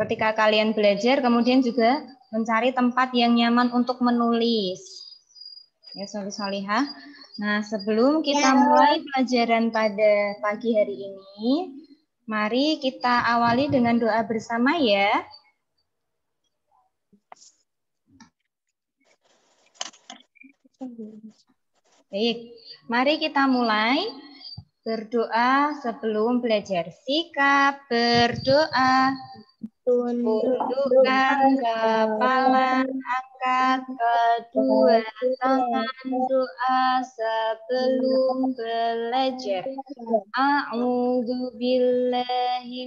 ketika kalian belajar, kemudian juga mencari tempat yang nyaman untuk menulis. Ya, Soli Solihah. Nah, sebelum kita ya. mulai pelajaran pada pagi hari ini, mari kita awali dengan doa bersama ya. Baik, mari kita mulai berdoa sebelum belajar. Sikap berdoa tundukkan kepala, angkat kedua tangan doa sebelum belajar. A'udzu billahi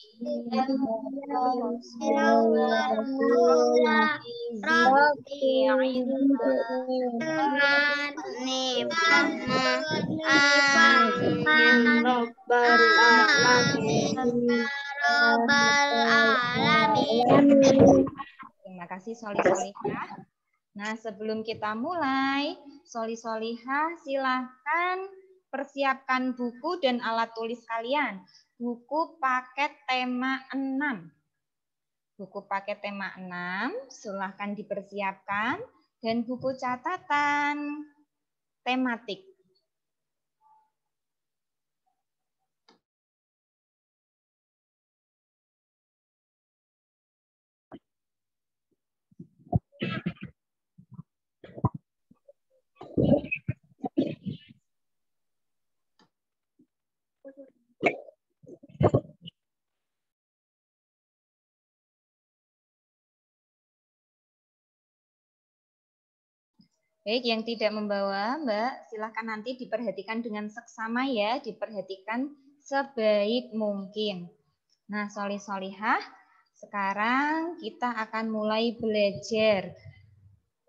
Terima kasih Soli Solihah. Nah, sebelum kita mulai, Soli Solihah silahkan persiapkan buku dan alat tulis kalian buku paket tema 6. Buku paket tema 6 silahkan dipersiapkan dan buku catatan tematik. Baik, yang tidak membawa, Mbak, silahkan nanti diperhatikan dengan seksama ya, diperhatikan sebaik mungkin. Nah, soli solihah, sekarang kita akan mulai belajar.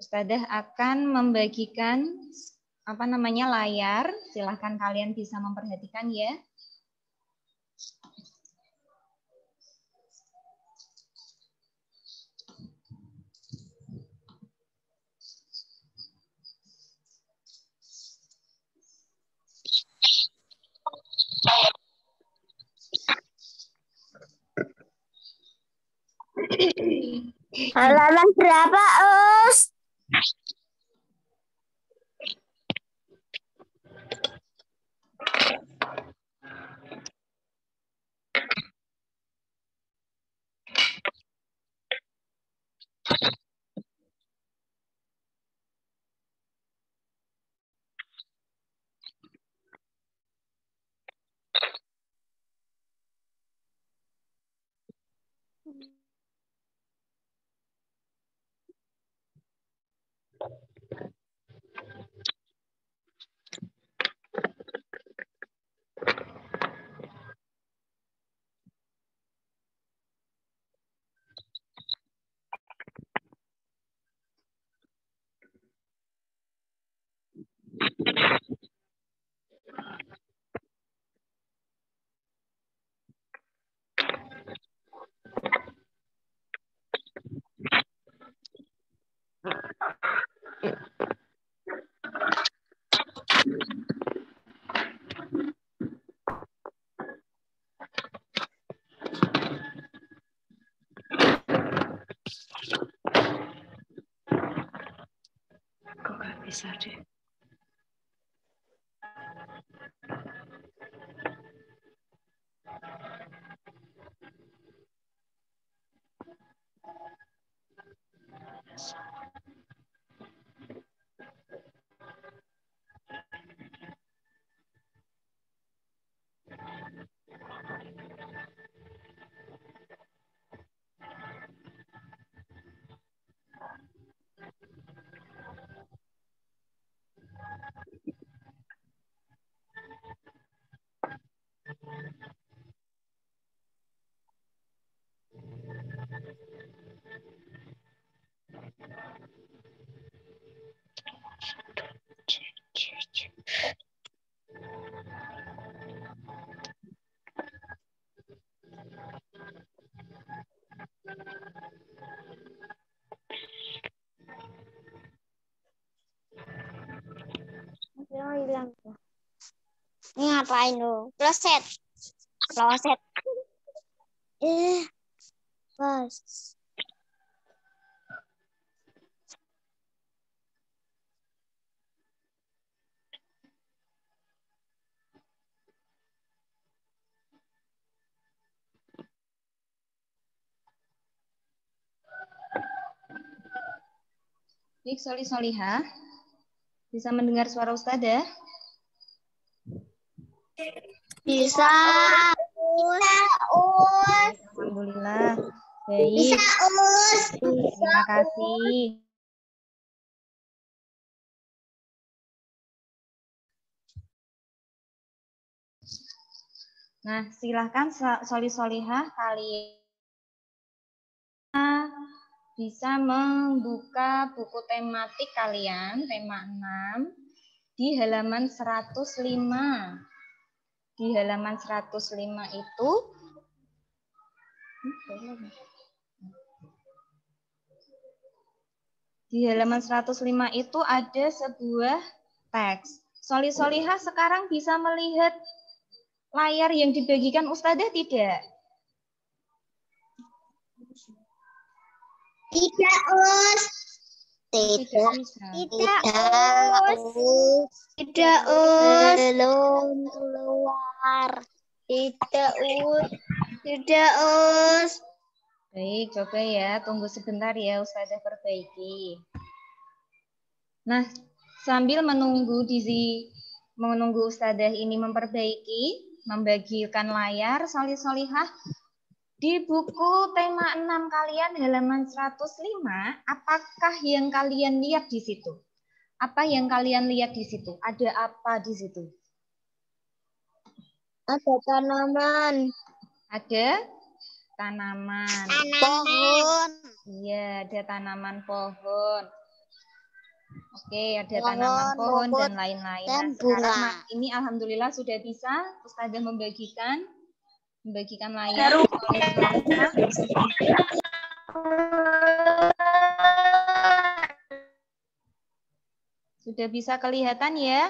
Ustazah akan membagikan apa namanya layar, silahkan kalian bisa memperhatikan ya. Halaman berapa, Us? Sorry. you. hilang Ini ngapain lu? Kloset. Kloset. Eh. Pas. Baik, Soli Soliha. Bisa mendengar suara Ustazah? Bisa. Bisa, Us. Alhamdulillah. Baik, Bisa, Us. terima kasih. Nah, silahkan So- Soli Solihah kalian bisa membuka buku tematik kalian, tema 6, di halaman 105. Di halaman 105 itu di halaman 105 itu ada sebuah teks. Soli Solihah sekarang bisa melihat layar yang dibagikan Ustazah tidak? Tidak, Us. Tidak. Tidak, Us. Tidak, Us. Belum keluar. Tidak, Us. Tidak, Us. Baik, coba ya. Tunggu sebentar ya, Ustazah perbaiki. Nah, sambil menunggu di menunggu Ustazah ini memperbaiki, membagikan layar, Soli Solihah, di buku tema 6 kalian halaman 105, apakah yang kalian lihat di situ? Apa yang kalian lihat di situ? Ada apa di situ? Ada tanaman. Ada tanaman. Pohon. Iya, ada tanaman pohon. Oke, ada Pohon, tanaman pohon rumput, dan lain-lain. dan Nah, sekarang ini alhamdulillah sudah bisa Ustazah membagikan membagikan layar. Sudah bisa kelihatan ya?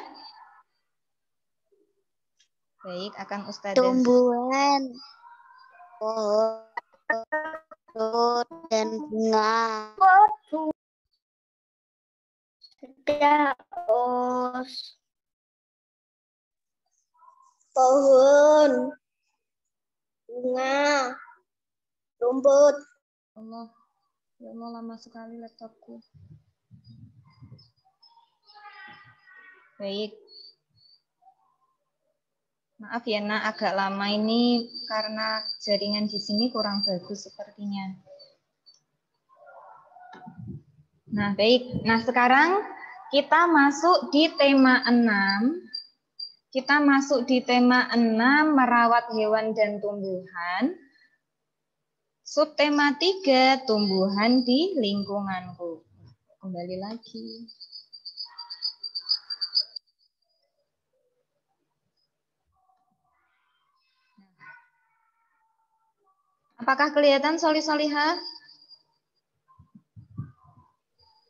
Baik, akan Ustazah Tumbuhan. Pohon. Dan bunga. Us. Pohon. Bunga. Rumput. Allah, ya Allah lama sekali laptopku. Baik. Maaf ya nak, agak lama ini karena jaringan di sini kurang bagus sepertinya. Nah baik, nah sekarang kita masuk di tema 6. Kita masuk di tema 6, merawat hewan dan tumbuhan. Subtema 3, tumbuhan di lingkunganku. Kembali lagi. Apakah kelihatan soli soliha?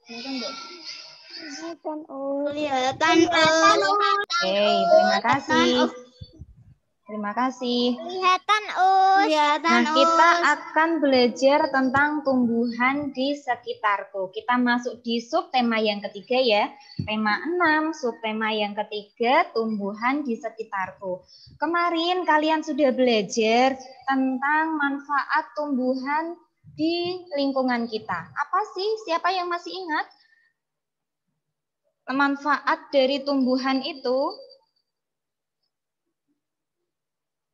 Kelihatan enggak? Kelihatan, Us. Oke, terima kasih. Terima kasih. Kelihatan, Us. Kelihatan, Nah, kita akan belajar tentang tumbuhan di sekitarku. Kita masuk di subtema yang ketiga ya. Tema 6, subtema yang ketiga, tumbuhan di sekitarku. Kemarin kalian sudah belajar tentang manfaat tumbuhan di lingkungan kita. Apa sih? Siapa yang masih ingat? Manfaat dari tumbuhan itu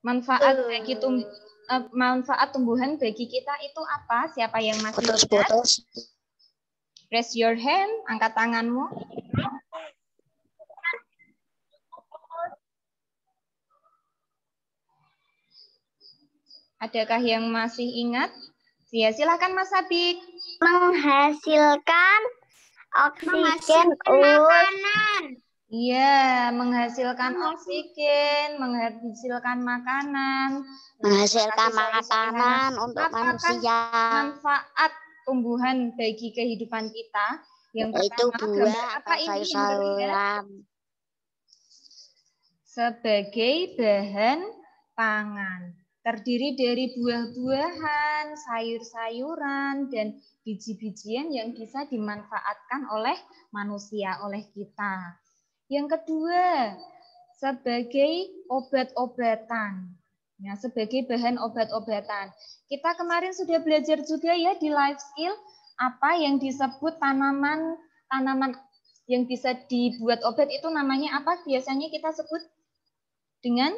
manfaat bagi tum eh, manfaat tumbuhan bagi kita itu apa? Siapa yang masih ingat? Raise your hand, angkat tanganmu. Adakah yang masih ingat? Ya, silakan Mas Abik. Menghasilkan oksigen, Us. Iya, menghasilkan oksigen, menghasilkan makanan. Menghasilkan makanan untuk Apakah manusia. Manfaat tumbuhan bagi kehidupan kita. Yang Yaitu pertama, buah apa sayur-sayuran. sebagai bahan pangan. Terdiri dari buah-buahan, sayur-sayuran, dan biji-bijian yang bisa dimanfaatkan oleh manusia, oleh kita. Yang kedua, sebagai obat-obatan. Nah, sebagai bahan obat-obatan. Kita kemarin sudah belajar juga ya di life skill apa yang disebut tanaman tanaman yang bisa dibuat obat itu namanya apa? Biasanya kita sebut dengan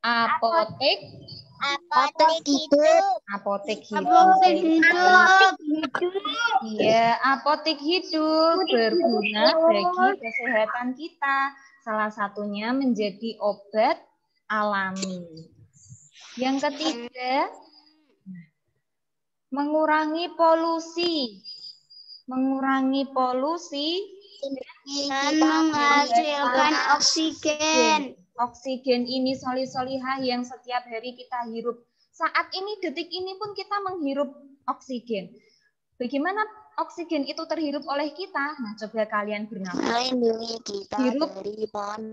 apotek Apotek hidup. apotek hidup. Apotek hidup. Iya, apotek hidup berguna bagi kesehatan kita. Salah satunya menjadi obat alami. Yang ketiga, mengurangi polusi. Mengurangi polusi Dan menghasilkan oksigen. oksigen ini soli-solihah yang setiap hari kita hirup. Saat ini, detik ini pun kita menghirup oksigen. Bagaimana oksigen itu terhirup oleh kita? Nah, coba kalian bernafas. Hirup.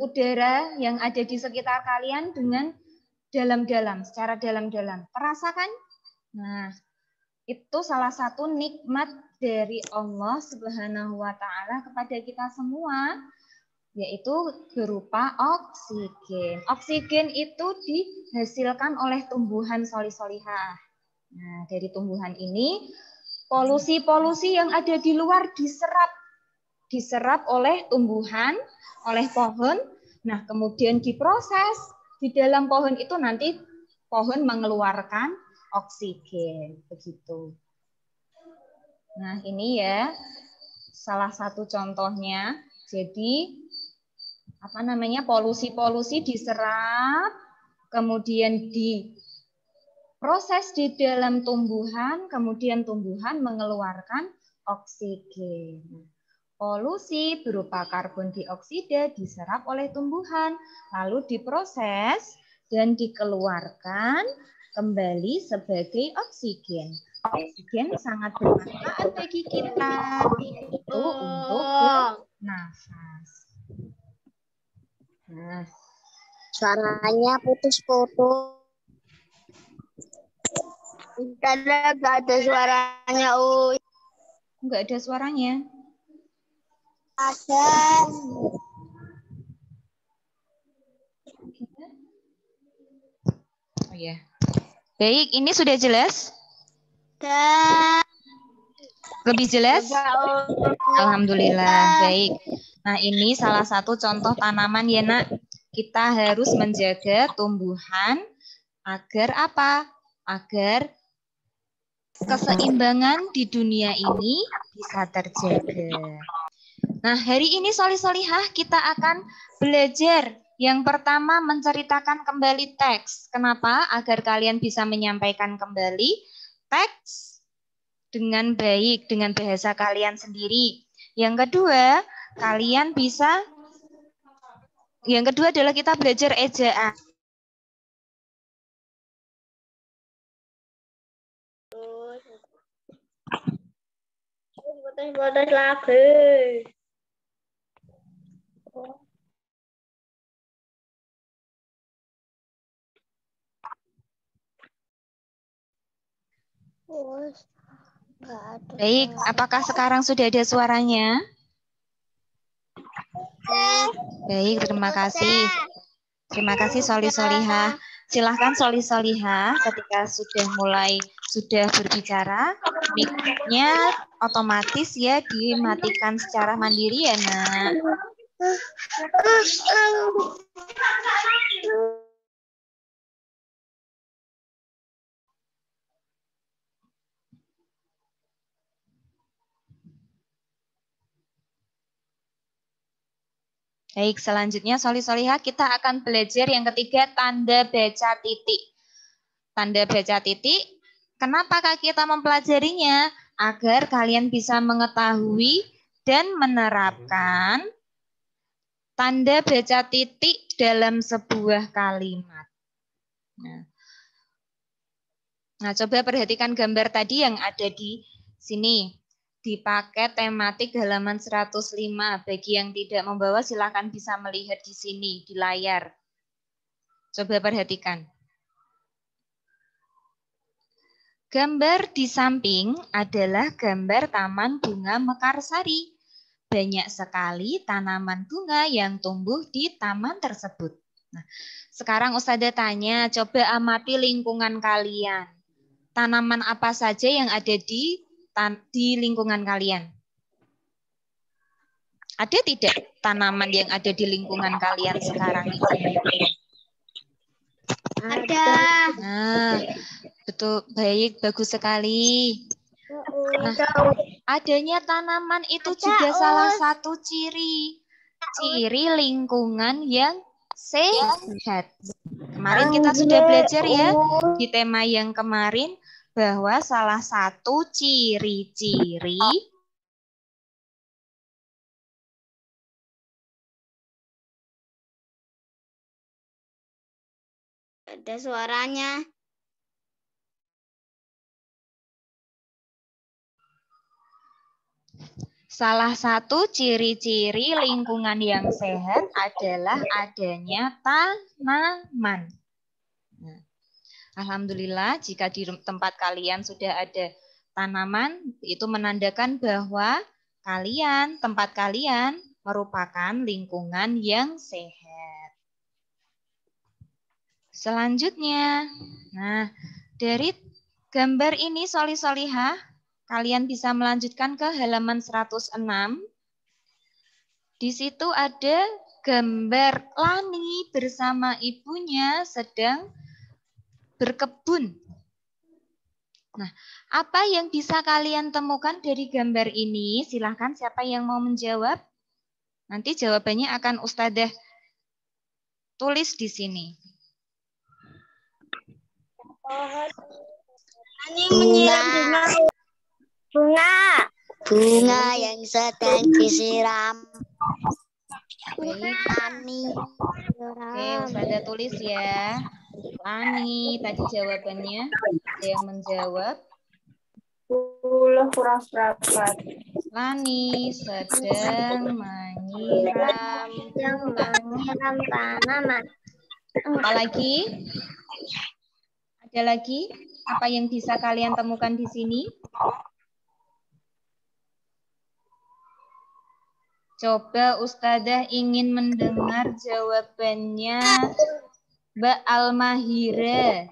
Udara yang ada di sekitar kalian dengan dalam-dalam, secara dalam-dalam. Terasa kan? Nah, itu salah satu nikmat dari Allah Subhanahu wa taala kepada kita semua yaitu berupa oksigen. Oksigen itu dihasilkan oleh tumbuhan soli-solihah. Nah, dari tumbuhan ini polusi-polusi yang ada di luar diserap diserap oleh tumbuhan, oleh pohon. Nah, kemudian diproses di dalam pohon itu nanti pohon mengeluarkan oksigen begitu. Nah, ini ya salah satu contohnya. Jadi apa namanya polusi-polusi diserap, kemudian diproses di dalam tumbuhan, kemudian tumbuhan mengeluarkan oksigen. Polusi berupa karbon dioksida diserap oleh tumbuhan, lalu diproses dan dikeluarkan kembali sebagai oksigen. Oksigen sangat bermanfaat bagi kita, yaitu untuk bernafas. Nah, Suaranya putus-putus. Gak ada suaranya, Uy. nggak ada suaranya. Ada. Oh ya. Baik, ini sudah jelas? Dan Lebih jelas? Alhamdulillah, baik. Nah, ini salah satu contoh tanaman ya, Nak. Kita harus menjaga tumbuhan agar apa? Agar keseimbangan di dunia ini bisa terjaga. Nah, hari ini Soli Solihah kita akan belajar yang pertama menceritakan kembali teks. Kenapa? Agar kalian bisa menyampaikan kembali teks dengan baik, dengan bahasa kalian sendiri. Yang kedua, kalian bisa yang kedua adalah kita belajar ejaan. Putus-putus lagi. Baik, apakah sekarang sudah ada suaranya? Baik, terima kasih. Terima kasih Soli Soliha. Silahkan Soli Soliha ketika sudah mulai sudah berbicara, mic-nya otomatis ya dimatikan secara mandiri ya, Nak. Baik, selanjutnya Soli Soliha kita akan belajar yang ketiga tanda baca titik. Tanda baca titik, kenapakah kita mempelajarinya? Agar kalian bisa mengetahui dan menerapkan tanda baca titik dalam sebuah kalimat. Nah, nah coba perhatikan gambar tadi yang ada di sini. Di paket tematik halaman 105. Bagi yang tidak membawa silahkan bisa melihat di sini di layar. Coba perhatikan. Gambar di samping adalah gambar Taman Bunga Mekarsari. Banyak sekali tanaman bunga yang tumbuh di taman tersebut. Nah, sekarang Ustazah tanya, coba amati lingkungan kalian. Tanaman apa saja yang ada di di lingkungan kalian? Ada tidak tanaman yang ada di lingkungan kalian sekarang Ada. Nah, betul baik, bagus sekali. Nah, adanya tanaman itu Ada, juga us. salah satu ciri ciri lingkungan yang sehat. Kemarin kita sudah belajar ya di tema yang kemarin bahwa salah satu ciri-ciri ada suaranya. Salah satu ciri-ciri lingkungan yang sehat adalah adanya tanaman. Alhamdulillah jika di tempat kalian sudah ada tanaman, itu menandakan bahwa kalian, tempat kalian merupakan lingkungan yang sehat. Selanjutnya, nah dari gambar ini Soli Solihah, kalian bisa melanjutkan ke halaman 106. Di situ ada gambar Lani bersama ibunya sedang berkebun. Nah, apa yang bisa kalian temukan dari gambar ini? Silahkan siapa yang mau menjawab. Nanti jawabannya akan Ustadzah tulis di sini. Bunga. Bunga. Bunga yang sedang disiram. Oke, Ustadzah tulis ya. Lani, tadi jawabannya ada yang menjawab? 10 kurang seperempat. Lani sedang menyiram menyiram tanaman. Apa lagi? Ada lagi? Apa yang bisa kalian temukan di sini? Coba Ustazah ingin mendengar jawabannya Mbak Almahira.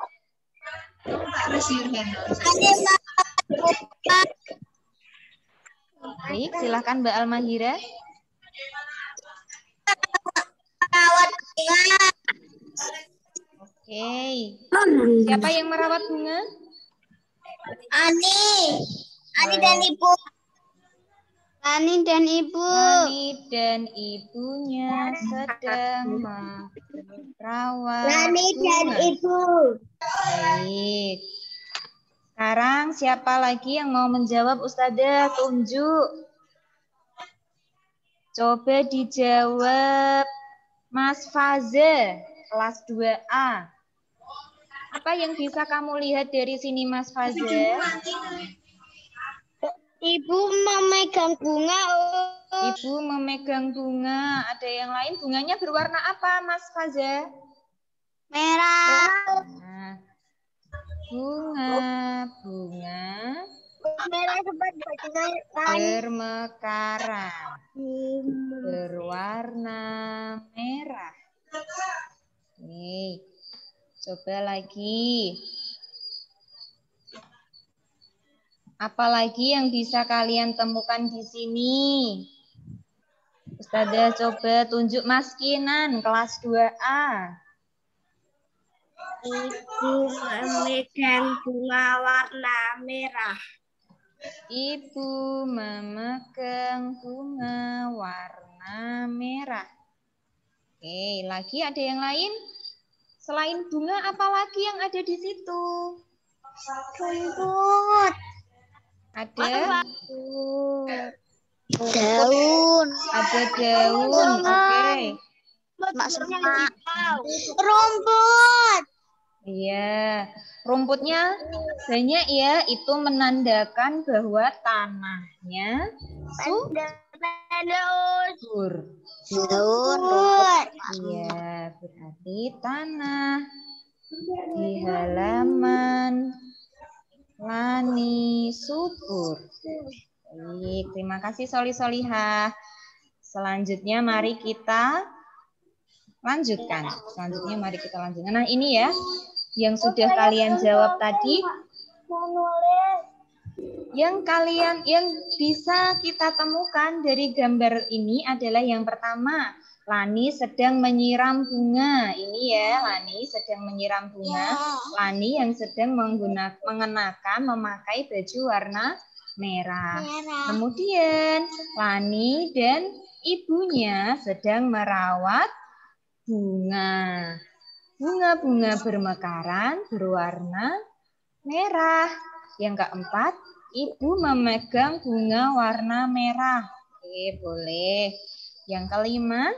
Baik, silakan Mbak Almahira. Oke. Siapa yang merawat bunga? Ani. Ani dan Ibu. Ani dan Ibu. Ani dan ibunya sedang merawat Ani dan Ibu. Baik. Sekarang siapa lagi yang mau menjawab Ustazah? Tunjuk. Coba dijawab Mas Faze, kelas 2A. Apa yang bisa kamu lihat dari sini Mas Faze? Ibu memegang bunga. Oh. Ibu memegang bunga. Ada yang lain bunganya berwarna apa, Mas Faza? Merah. Nah, bunga, bunga. Merah seperti bermekaran. Berwarna merah. Nih, coba lagi. Apalagi yang bisa kalian temukan di sini? Ustazah coba tunjuk maskinan kelas 2A. Ibu memegang bunga warna merah. Ibu memegang bunga warna merah. Oke, lagi ada yang lain? Selain bunga, apa lagi yang ada di situ? Rumput. Ada daun. Ada daun. Oke. Okay. Rumput. Iya, rumputnya banyak ya, itu menandakan bahwa tanahnya subur. Subur. Iya, berarti tanah di halaman Lani subur. Baik, terima kasih Soli Solihah. Selanjutnya mari kita lanjutkan. Selanjutnya mari kita lanjutkan. Nah ini ya, yang sudah kalian jawab tadi yang kalian yang bisa kita temukan dari gambar ini adalah yang pertama Lani sedang menyiram bunga. Ini ya, Lani sedang menyiram bunga. Ya. Lani yang sedang menggunakan mengenakan memakai baju warna merah. merah. Kemudian Lani dan ibunya sedang merawat bunga. Bunga-bunga bermekaran berwarna merah. Yang keempat, ibu memegang bunga warna merah. Oke, boleh. Yang kelima,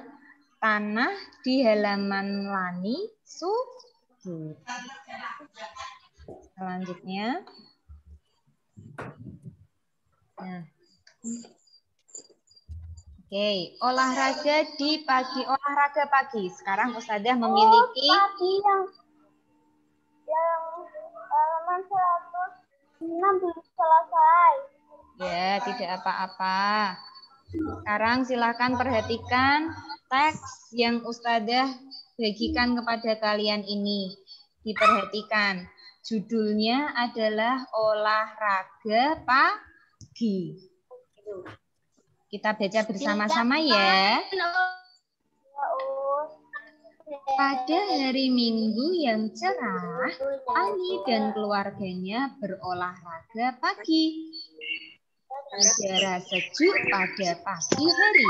tanah di halaman Lani subur. Selanjutnya. Nah. Oke, olahraga di pagi, olahraga pagi. Sekarang Ustazah memiliki oh, pagi yang yang halaman 106 belum selesai. Ya, tidak apa-apa. Sekarang silakan perhatikan teks yang Ustazah bagikan kepada kalian ini. Diperhatikan. Judulnya adalah olahraga pagi. Kita baca bersama-sama ya. Pada hari Minggu yang cerah, Ali dan keluarganya berolahraga pagi. Udara sejuk pada pagi hari.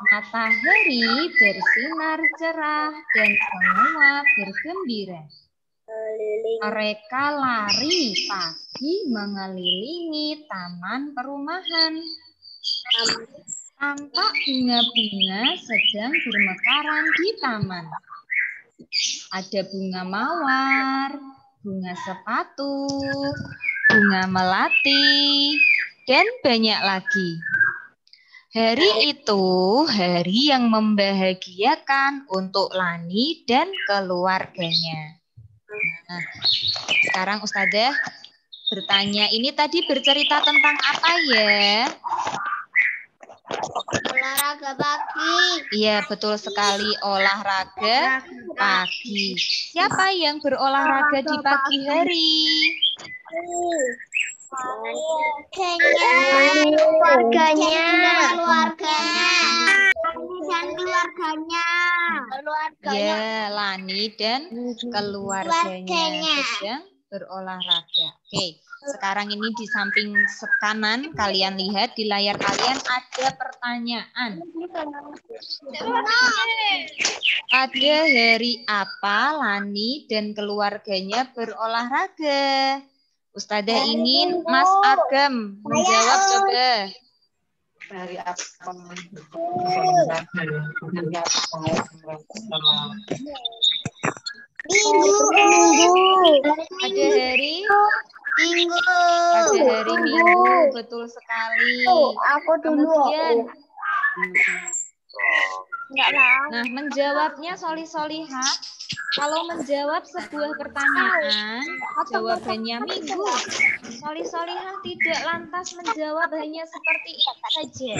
Matahari bersinar cerah dan semua bergembira. Mereka lari pagi mengelilingi taman perumahan. Tampak bunga-bunga sedang bermekaran di taman. Ada bunga mawar, bunga sepatu, bunga melati, dan banyak lagi. Hari itu hari yang membahagiakan untuk Lani dan keluarganya. Nah, sekarang Ustazah bertanya, ini tadi bercerita tentang apa ya? Olahraga pagi. Iya, betul sekali. Olahraga pagi. Siapa yang berolahraga di pagi hari? Keluarganya. Keluarganya. Keluarganya. Dan keluarganya. Keluarganya. Ya, Lani dan keluarganya sedang berolahraga. Oke. Sekarang ini di samping kanan kalian lihat di layar kalian ada pertanyaan. Pada hari apa Lani dan keluarganya berolahraga? Ustazah ingin Mas Agam menjawab coba. Hari apa? Minggu. Ada hari Minggu. Pada hari Minggu, betul sekali. Aku dulu. Kemudian, Enggak lah. nah menjawabnya Soli Soliha, kalau menjawab sebuah pertanyaan, jawabannya Minggu. Soli Soliha tidak lantas menjawab hanya seperti itu saja.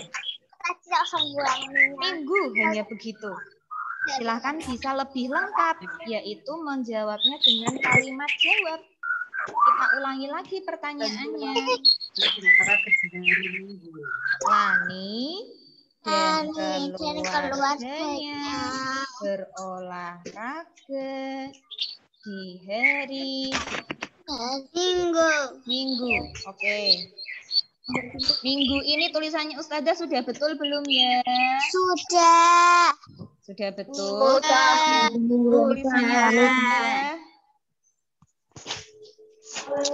Minggu hanya begitu. Silahkan bisa lebih lengkap, yaitu menjawabnya dengan kalimat jawab. Kita ulangi lagi pertanyaannya. Lani dan keluarganya berolahraga di hari Minggu. Minggu. Oke. Minggu ini tulisannya Ustazah sudah betul belum ya? Sudah. Sudah betul. Sudah. Tulisannya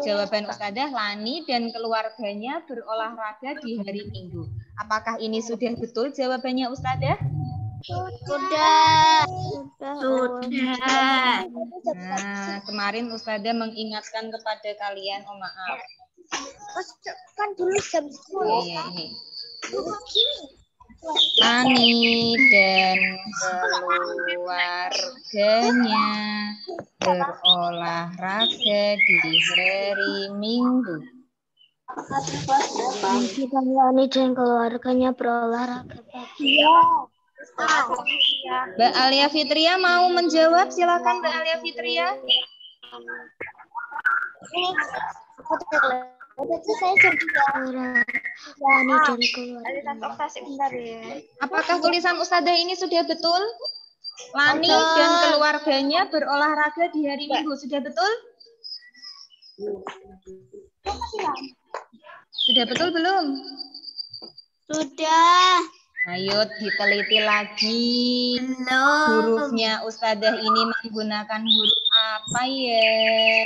Jawaban Ustazah Lani dan keluarganya berolahraga di hari Minggu. Apakah ini sudah betul jawabannya Ustazah? Sudah. Sudah. Nah, kemarin Ustazah mengingatkan kepada kalian, oh maaf. Kan dulu jam Iya, ini. Ani dan keluarganya berolahraga di hari Minggu. Ani dan keluarganya berolahraga. Mbak Alia Fitria mau menjawab? Silakan Mbak Alia Fitria. Apakah tulisan Ustazah ini sudah betul? Lani dan keluarganya berolahraga di hari Minggu. Sudah betul? Sudah betul belum? Sudah. Ayo diteliti lagi. Belum. Hurufnya Ustazah ini menggunakan huruf apa ya?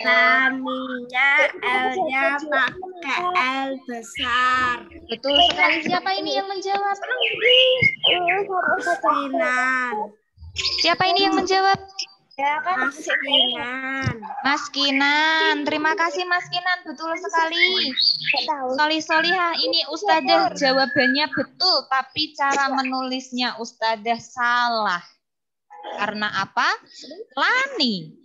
Laminya L-nya pakai L besar. Betul sekali. Siapa ini yang menjawab? Sinan. Siapa ini yang menjawab? Asinan. Mas Kinan. Terima kasih Mas Kinan. Betul sekali. Soli Solihah ini Ustazah jawabannya betul, tapi cara menulisnya Ustazah salah. Karena apa? Lani.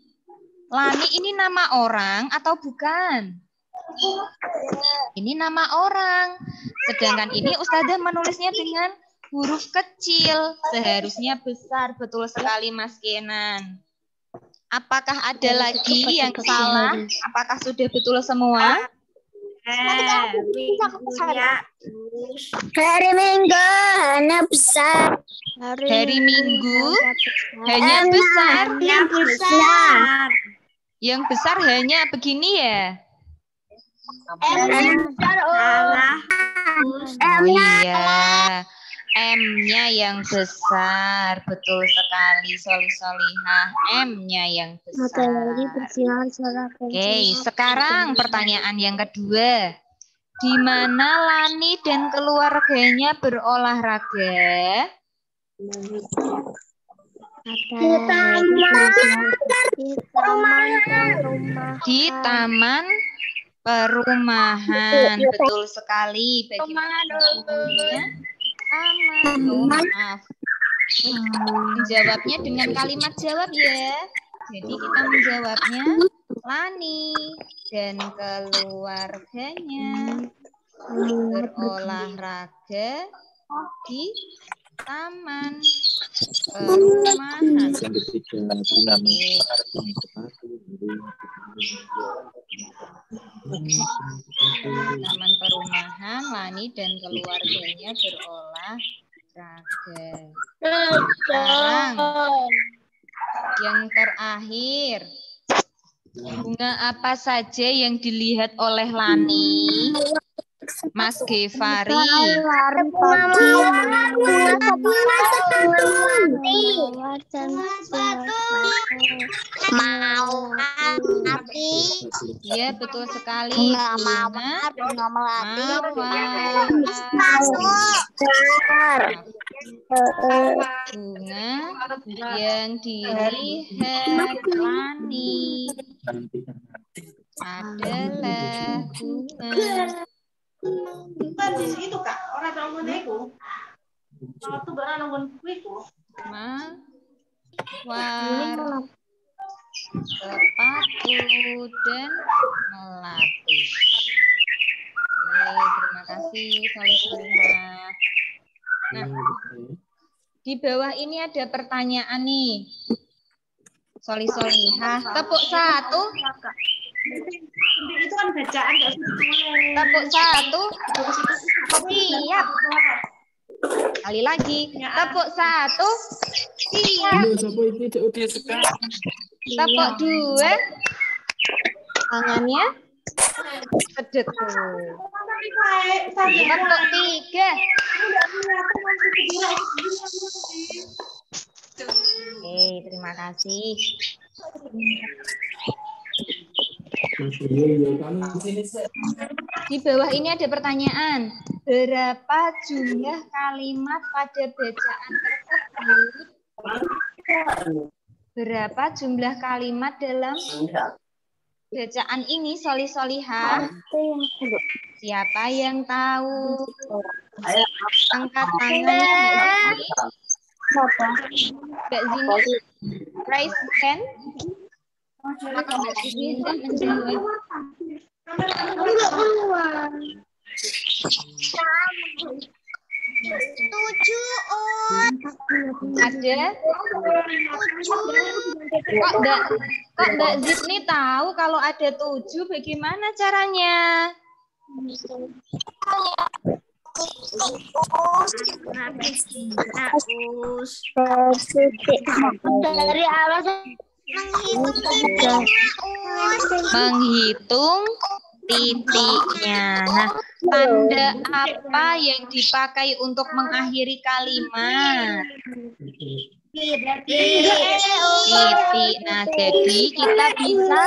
Lani ini nama orang atau bukan? Ini nama orang. Sedangkan ini Ustazah menulisnya dengan huruf kecil. Seharusnya besar. Betul sekali Mas Kenan. Apakah ada lagi yang salah? Apakah sudah betul semua? Eh, minggunya Hari Minggu hanya besar. Hari Minggu hanya besar. yang besar. Yang besar hanya begini ya? Salah. Oh iya. M-nya yang besar. Betul sekali Soli Solihah. M-nya yang besar. Oke, sekarang pertanyaan yang kedua. Di mana Lani dan keluarganya berolahraga? Di taman rumah. Di taman perumahan. Betul sekali. Bagaimana Oh, maaf. Menjawabnya dengan kalimat jawab ya. Jadi kita menjawabnya Lani dan keluarganya berolahraga di taman perumahan. Taman perumahan, Lani dan keluarganya berolahraga. Sekarang yang terakhir, bunga apa saja yang dilihat oleh Lani? Mas Gefari. Mau api. Ya, betul sekali. Bunga mawar, Bunga melati. mawar. Bunga yang dilihat Lani adalah bunga Bukan di situ kak, orang mana itu. Kalau tuh barang nunggu itu. mawar, sepatu, dan melati. Oke, terima kasih Soleh Solihah. Nah, di bawah ini ada pertanyaan nih. Soli Solihah, tepuk satu, Itu kan bacaan nggak usah tepuk satu, siap. Kali lagi, tepuk satu, siap. Tepuk dua, tangannya. Sedekut. Tepuk tiga, Oke, terima kasih. Di bawah ini ada pertanyaan. Berapa jumlah kalimat pada bacaan tersebut? berapa jumlah kalimat dalam bacaan ini Soli Solihah? Siapa yang tahu? Angkat tangan Mbak Zini, raise hand. Menjawab. Tujuh, Ut. Ada? Kok Mbak, kok Mbak Zidni tahu kalau ada tujuh bagaimana caranya? Dari awal menghitung titiknya. Menghitung titiknya. Nah, tanda apa yang dipakai untuk mengakhiri kalimat? Titik. Nah, jadi kita bisa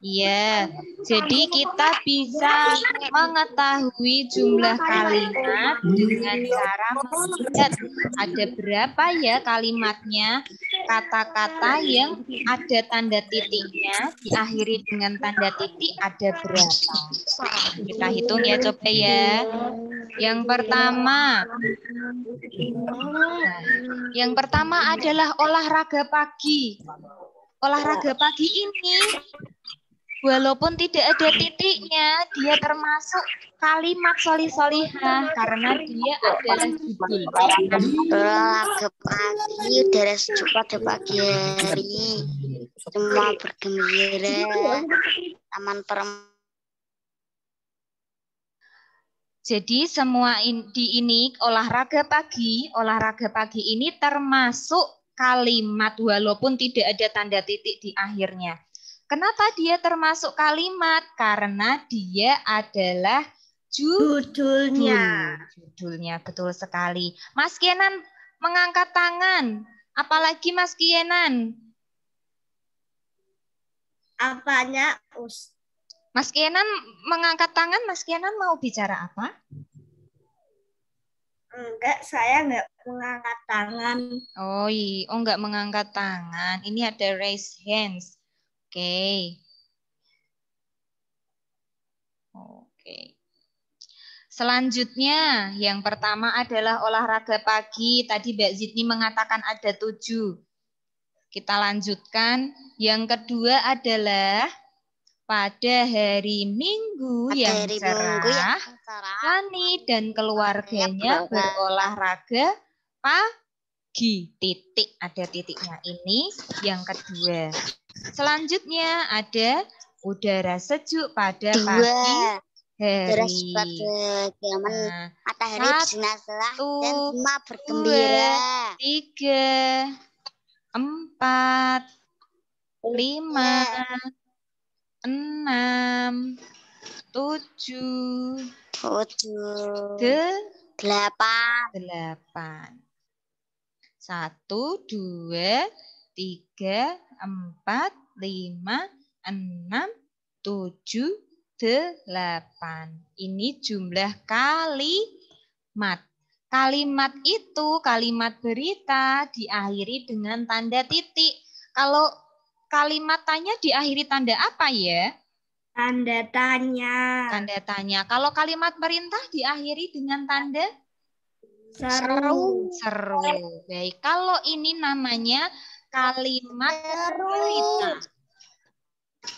Iya, jadi kita bisa mengetahui jumlah kalimat dengan cara melihat ada berapa ya kalimatnya, kata-kata yang ada tanda titiknya, diakhiri dengan tanda titik ada berapa. Kita hitung ya, coba ya. Yang pertama, nah, yang pertama adalah olahraga pagi. Olahraga pagi ini walaupun tidak ada titiknya, dia termasuk kalimat soli solihah karena dia adalah judul. Pagi, udara sejuk pada pagi hari. Semua bergembira. Taman permainan. Jadi semua in- di ini olahraga pagi, olahraga pagi ini termasuk kalimat walaupun tidak ada tanda titik di akhirnya. Kenapa dia termasuk kalimat? Karena dia adalah judul. Judulnya. Judulnya betul sekali. Mas Kienan mengangkat tangan. Apalagi Mas Kienan? Apanya? Us. Mas Kienan mengangkat tangan. Mas Kienan mau bicara apa? Enggak, saya enggak mengangkat tangan. Oh, iya. oh enggak mengangkat tangan. Ini ada raise hands. Oke. Oke. Selanjutnya, yang pertama adalah olahraga pagi. Tadi Mbak Zidni mengatakan ada tujuh. Kita lanjutkan. Yang kedua adalah pada hari Minggu Pada yang hari cerah. Minggu yang cerah. Lani dan keluarganya berolahraga pagi. Titik, ada titiknya ini yang kedua. Selanjutnya ada udara sejuk pada Dua. pagi hari. pada kiaman Nah, matahari bersinar dan semua dua, bergembira. tiga, empat, lima, enam, tujuh, Tujuh. de- Delapan. delapan. Satu, dua, tiga, empat, lima, enam, tujuh, delapan. Ini jumlah kalimat. Kalimat itu, kalimat berita diakhiri dengan tanda titik. Kalau kalimat tanya diakhiri tanda apa ya? Tanda tanya. Tanda tanya. Kalau kalimat perintah diakhiri dengan tanda Seru. Seru. Baik, kalau ini namanya kalimat berita.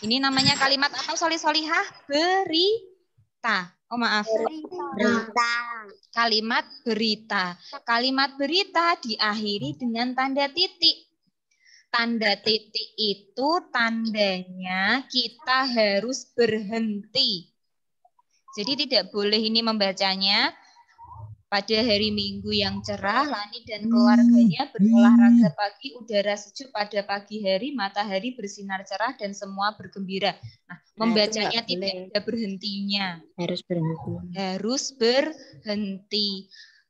Ini namanya kalimat apa Soli Solihah? Berita. Oh maaf, Berita. kalimat berita. Kalimat berita diakhiri dengan tanda titik. Tanda titik itu tandanya kita harus berhenti. Jadi tidak boleh ini membacanya pada hari Minggu yang cerah, Lani dan keluarganya berolahraga pagi, udara sejuk pada pagi hari, matahari bersinar cerah dan semua bergembira. Nah, membacanya nggak tidak boleh. ada berhentinya Harus berhenti. harus berhenti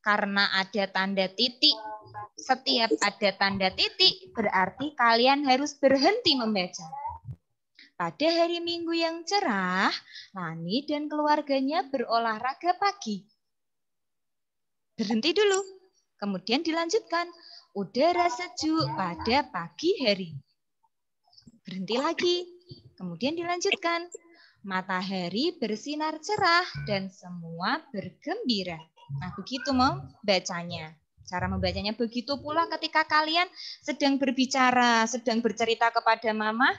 karena ada tanda titik. Setiap ada tanda titik berarti kalian harus berhenti membaca. Pada hari Minggu yang cerah, Lani dan keluarganya berolahraga pagi. Berhenti dulu. Kemudian dilanjutkan. udara sejuk pada pagi hari. Berhenti lagi. Kemudian dilanjutkan. Matahari bersinar cerah dan semua bergembira. Nah, begitu membacanya. Cara membacanya begitu pula ketika kalian sedang berbicara, sedang bercerita kepada mama,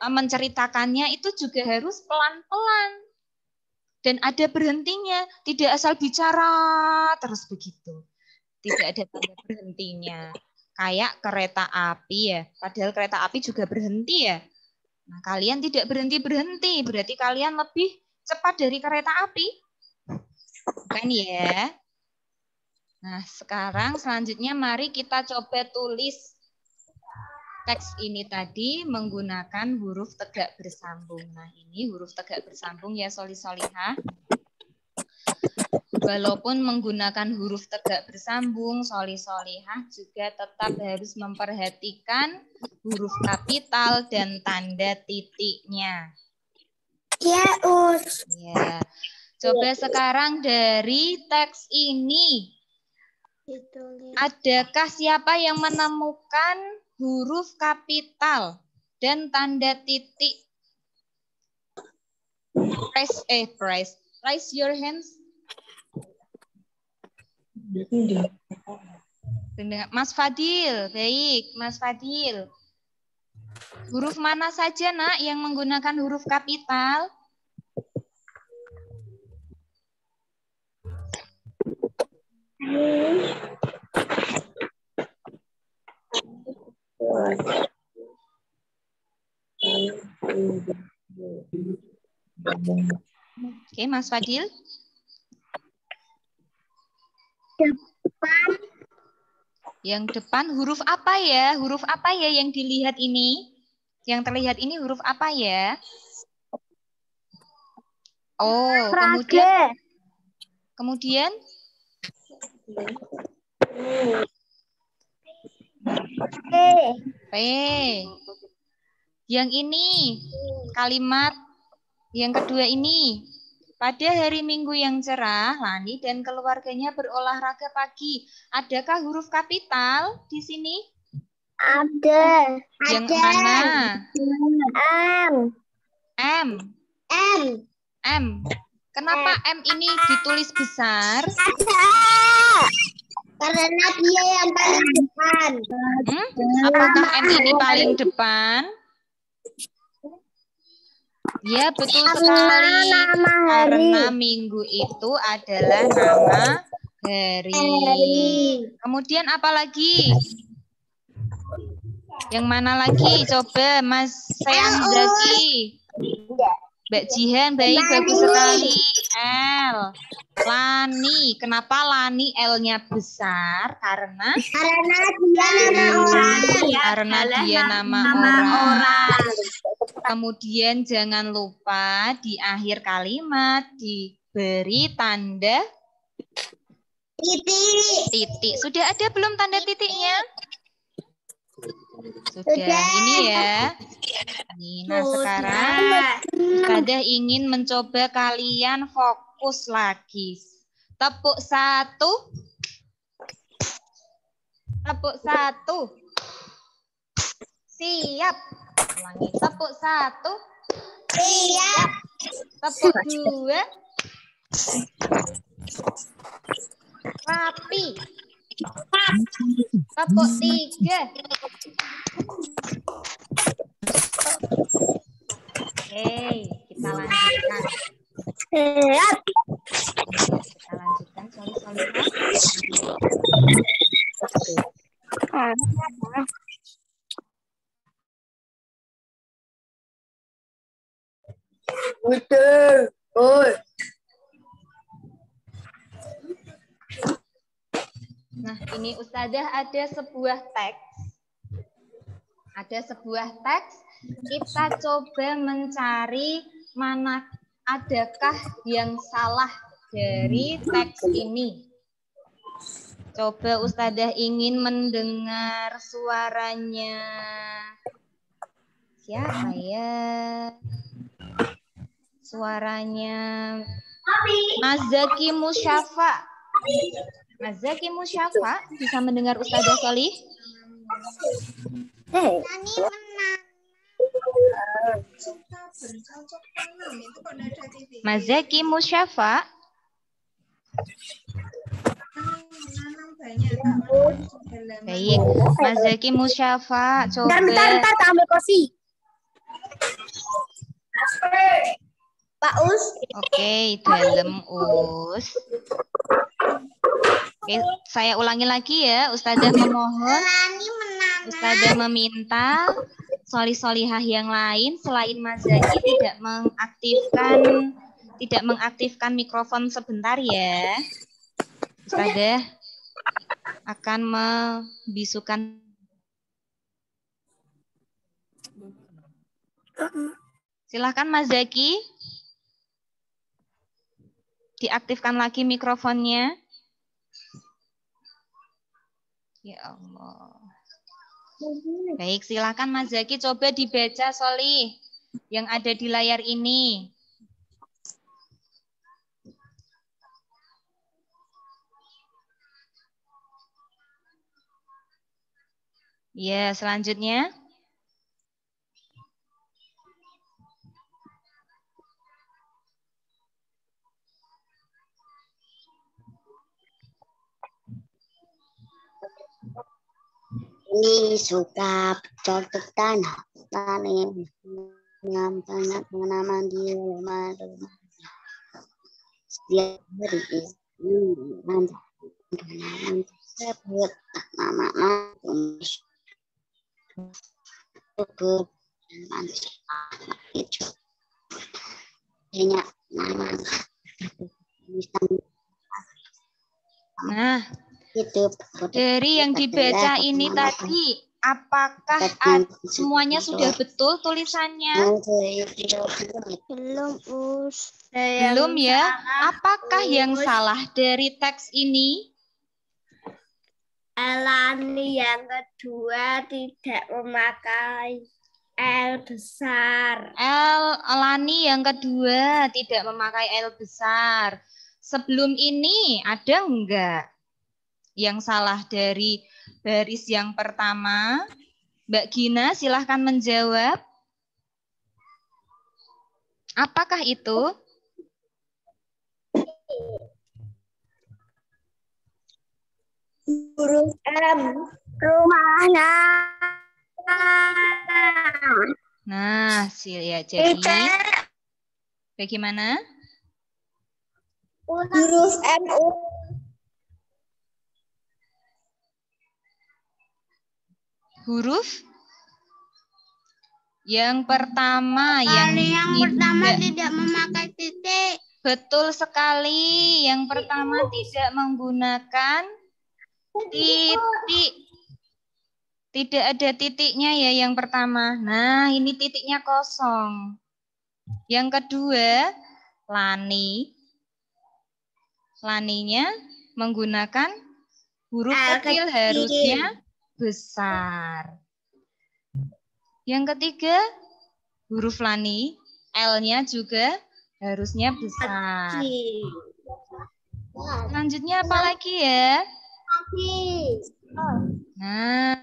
menceritakannya itu juga harus pelan-pelan. Dan ada berhentinya, tidak asal bicara terus begitu. Tidak ada tanda berhentinya. Kayak kereta api ya, padahal kereta api juga berhenti ya. Nah, kalian tidak berhenti-berhenti, berarti kalian lebih cepat dari kereta api. Bukan ya? Nah, sekarang selanjutnya mari kita coba tulis teks ini tadi menggunakan huruf tegak bersambung. Nah, ini huruf tegak bersambung ya Soli Solihah. Walaupun menggunakan huruf tegak bersambung, Soli Solihah juga tetap harus memperhatikan huruf kapital dan tanda titiknya. Ya, Us. Ya. Coba sekarang dari teks ini Adakah siapa yang menemukan huruf kapital dan tanda titik? Press eh press. Raise your hands. Mas Fadil, baik, Mas Fadil. Huruf mana saja, Nak, yang menggunakan huruf kapital? Oke, Mas Fadil. Depan. Yang depan huruf apa ya? Huruf apa ya yang dilihat ini? Yang terlihat ini huruf apa ya? Oh, kemudian kemudian P. Yang ini kalimat yang kedua ini. Pada hari Minggu yang cerah, Lani dan keluarganya berolahraga pagi. Adakah huruf kapital di sini? Ada. Yang Ada. mana? M. M. M. M. Kenapa M ini ditulis besar? Ada. Karena dia yang paling depan. Hmm? Apakah M ini paling depan? Ya, betul sekali. nama hari. Karena minggu itu adalah nama hari. Hari. Kemudian apa lagi? Yang mana lagi? Coba Mas Sayang Zaki. Mbak Jihan, baik, bagus sekali. L. Lani. Kenapa Lani L-nya besar? Karena Karena dia nama orang. karena dia nama, orang. Kemudian jangan lupa di akhir kalimat diberi tanda Titik. titik. Sudah ada belum tanda titiknya? Sudah. Sudah. Ini ya. Nih, nah sekarang Ustazah ingin mencoba kalian fokus lagi. Tepuk satu. Tepuk satu. Siap. Ulangi. Tepuk satu. Siap. Tepuk dua. Rapi. Tepuk tiga. Oke, kita lanjutkan. Kita lanjutkan. Sorry, sorry. Betul. Oh. Nah, ini Ustazah ada sebuah teks. Ada sebuah teks. Kita coba mencari mana adakah yang salah dari teks ini. Coba Ustazah ingin mendengar suaranya. Siapa ya? Suaranya Mas Zaki Musyafa. Mas Zaki Musyafa bisa mendengar Ustazah Solih? Mas Zaki Musyafa? Baik, Mas Zaki Musyafa, coba. Bentar, bentar, bentar, tak ambil kosi. Pak Us, Oke, dalam us. Oke, saya ulangi lagi ya, Ustazah memohon. Ustazah meminta soli solihah yang lain selain Mas Zaki tidak mengaktifkan tidak mengaktifkan mikrofon sebentar ya. Ustazah akan membisukan Silahkan Mas Zaki. Diaktifkan lagi mikrofonnya. Ya Allah. Baik, silakan Mas Zaki coba dibaca Soli yang ada di layar ini. Ya, selanjutnya. Ini suka contoh tanah. Tanah yang tanah pengenaman di rumah rumah. Setiap hari ini nanti pengenaman tersebut nama Subur itu banyak nama Nah, hidup dari yang dibaca ini tadi, apakah semuanya sudah betul tulisannya? belum us Belum ya? Apakah yang salah dari teks ini? Elani yang kedua tidak memakai L besar. L Lani yang kedua tidak memakai L besar. Sebelum ini ada enggak yang salah dari baris yang pertama? Mbak Gina silahkan menjawab. Apakah itu? Huruf M. Rumahnya. Nah, sil ya jadi bagaimana? Huruf M. Huruf yang pertama yang, yang pertama tidak- tidak memakai titik Betul sekali. Yang pertama tidak menggunakan titik. Tidak ada titiknya ya yang pertama. Nah, ini titiknya kosong. Yang kedua, lani. Laninya menggunakan huruf kecil. harusnya besar. Yang ketiga, huruf lani, L-nya juga harusnya besar. Selanjutnya apa lagi ya? Nah,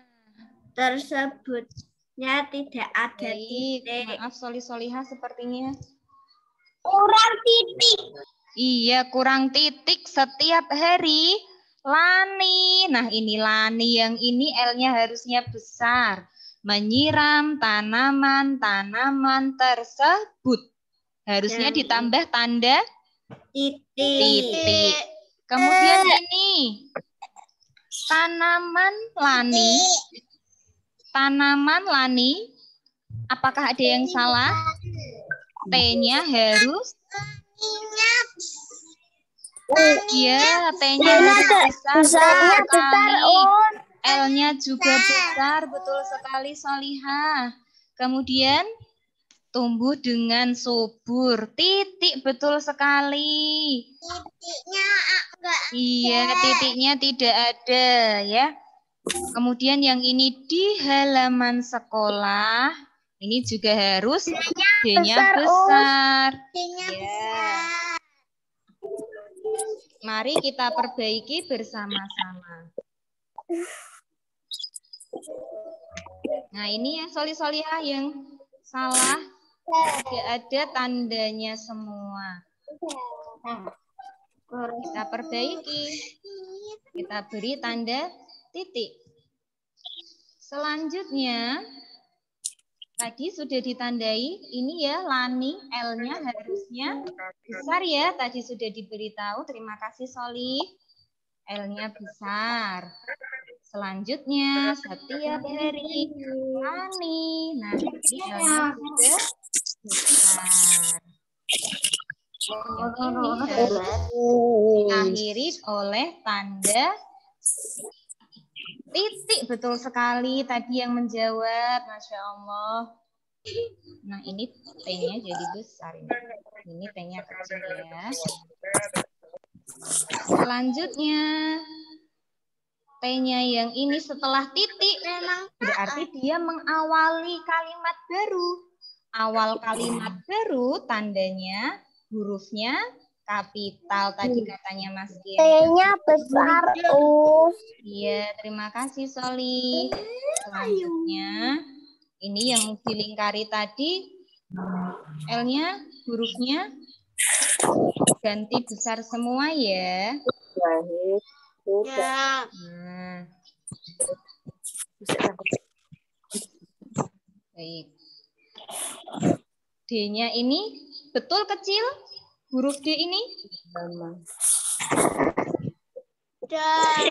Tersebutnya tidak ada baik. titik. Maaf Soli Soliha sepertinya. Kurang titik. Iya, kurang titik setiap hari. Lani. Nah, ini Lani yang ini L-nya harusnya besar. Menyiram tanaman-tanaman tersebut. Harusnya Yang- ditambah tanda Titik. titik. Kemudian ini tanaman lani. Tanaman lani. Apakah ada yang salah? T-nya harus Iya, T-nya besar. Sekali. L-nya juga besar, betul sekali Solihah. Kemudian tumbuh dengan subur. Titik betul sekali. titiknya enggak Iya, titiknya tidak ada ya. Kemudian yang ini di halaman sekolah. Ini juga harus D-nya besar, Us. besar. Ya. besar Mari kita perbaiki bersama-sama. Nah, ini yang soli-solihah yang salah. Tidak ada tandanya semua. Kita perbaiki. Kita beri tanda titik. Selanjutnya, tadi sudah ditandai, ini ya Lani, L-nya harusnya besar ya. Tadi sudah diberitahu, terima kasih Soli. L-nya besar. Selanjutnya, Setia Berry, Lani. Nah, ini sudah besar. Diakhiri oleh tanda titik. Betul sekali tadi yang menjawab. Masya Allah. Nah ini T-nya jadi besar. Ini, ini T-nya kecil ya. Selanjutnya. T-nya yang ini setelah titik memang berarti dia mengawali kalimat baru. Awal kalimat baru tandanya hurufnya kapital tadi katanya Mas Kian. T-nya besar, Us. Iya, terima kasih Soli. Selanjutnya, ini yang dilingkari tadi, L-nya, hurufnya ganti besar semua ya. Ya. Nah, baik. D-nya ini betul kecil? Huruf D ini?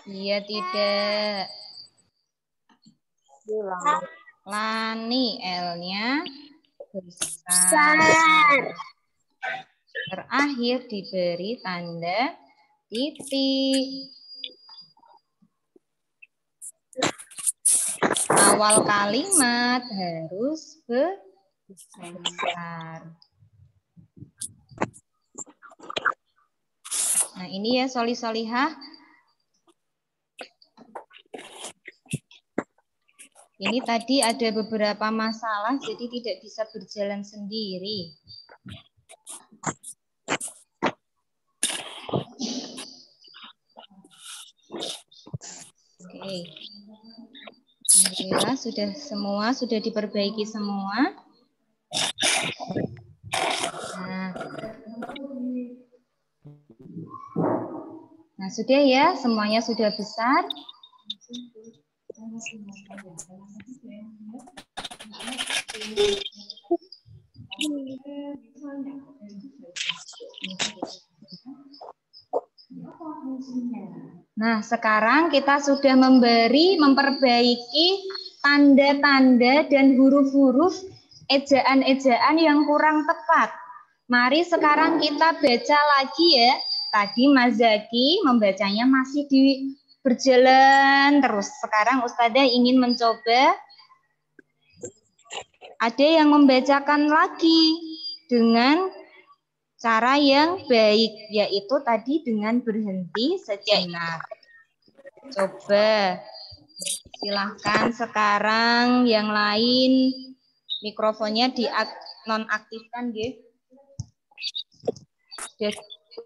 Iya, tidak. Lani L-nya besar. Terakhir diberi tanda titik. Awal kalimat harus besar. Nah, ini ya soli solihah. Ini tadi ada beberapa masalah, jadi tidak bisa berjalan sendiri. Oke. Alhamdulillah sudah semua, sudah diperbaiki semua. Nah. Nah, sudah ya, semuanya sudah besar. Nah, sekarang kita sudah memberi, memperbaiki tanda-tanda dan huruf-huruf ejaan-ejaan yang kurang tepat. Mari sekarang kita baca lagi ya. Tadi Mas Zaki membacanya masih di berjalan terus. Sekarang Ustazah ingin mencoba ada yang membacakan lagi dengan cara yang baik, yaitu tadi dengan berhenti sejenak. Coba silahkan sekarang yang lain mikrofonnya di nonaktifkan, gitu.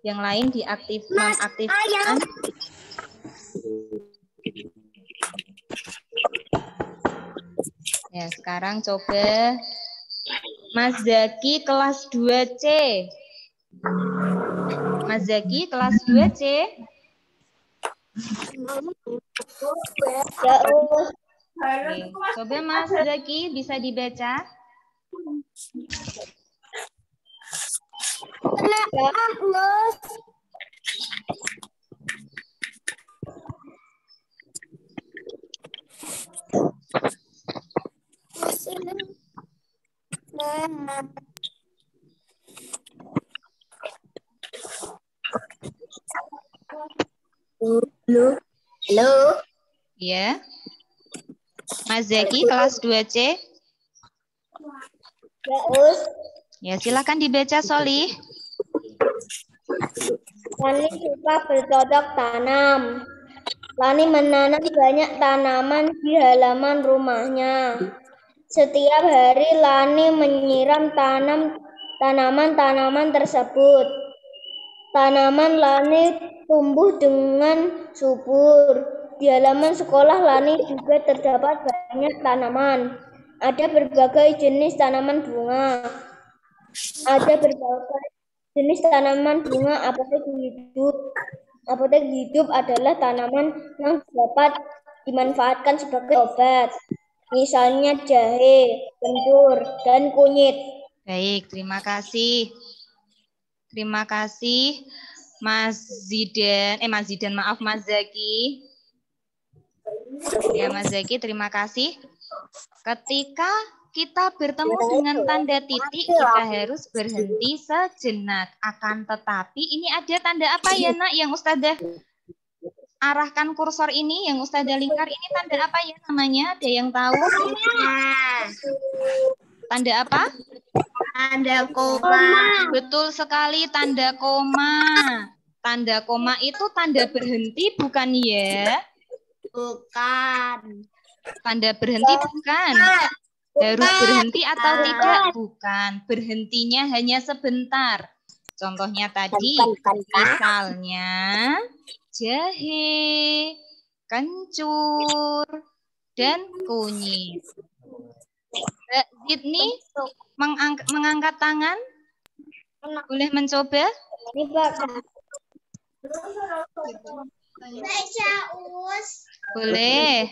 Yang lain diaktif nonaktifkan. Ya, sekarang coba Mas Zaki kelas 2C. Mas Zaki kelas 2C. Oke. Coba Mas Zaki bisa dibaca. Halo. Halo. Ya. Mas Zaki kelas 2C. Ya, Us. Ya, silakan dibaca Soli. Lani suka bercocok tanam. Lani menanam banyak tanaman di halaman rumahnya. Setiap hari Lani menyiram tanam tanaman-tanaman tersebut. tanaman Lani tumbuh dengan subur. Di halaman sekolah Lani juga terdapat banyak tanaman. Ada berbagai jenis tanaman bunga. Ada berbagai jenis tanaman bunga apotek hidup. Apotek hidup adalah tanaman yang dapat dimanfaatkan sebagai obat. Misalnya jahe, kencur, dan kunyit. Baik, terima kasih. Terima kasih Mas Zidan, eh Mas Zidan maaf Mas Zaki. Ya Mas Zaki, terima kasih. Ketika kita bertemu dengan tanda titik, kita harus berhenti sejenak. Akan tetapi ini ada tanda apa ya nak yang Ustazah arahkan kursor ini, yang Ustazah lingkar ini tanda apa ya namanya? Ada yang tahu? Tanda apa? Tanda koma. Betul sekali tanda koma. Tanda koma itu tanda berhenti bukan ya? Bukan. Tanda berhenti bukan. Harus berhenti atau tidak? Bukan. Berhentinya hanya sebentar. Contohnya tadi, misalnya jahe, kencur, dan kunyit. Mbak Zidni mengang- mengangkat tangan. Boleh mencoba? Baca us. Boleh.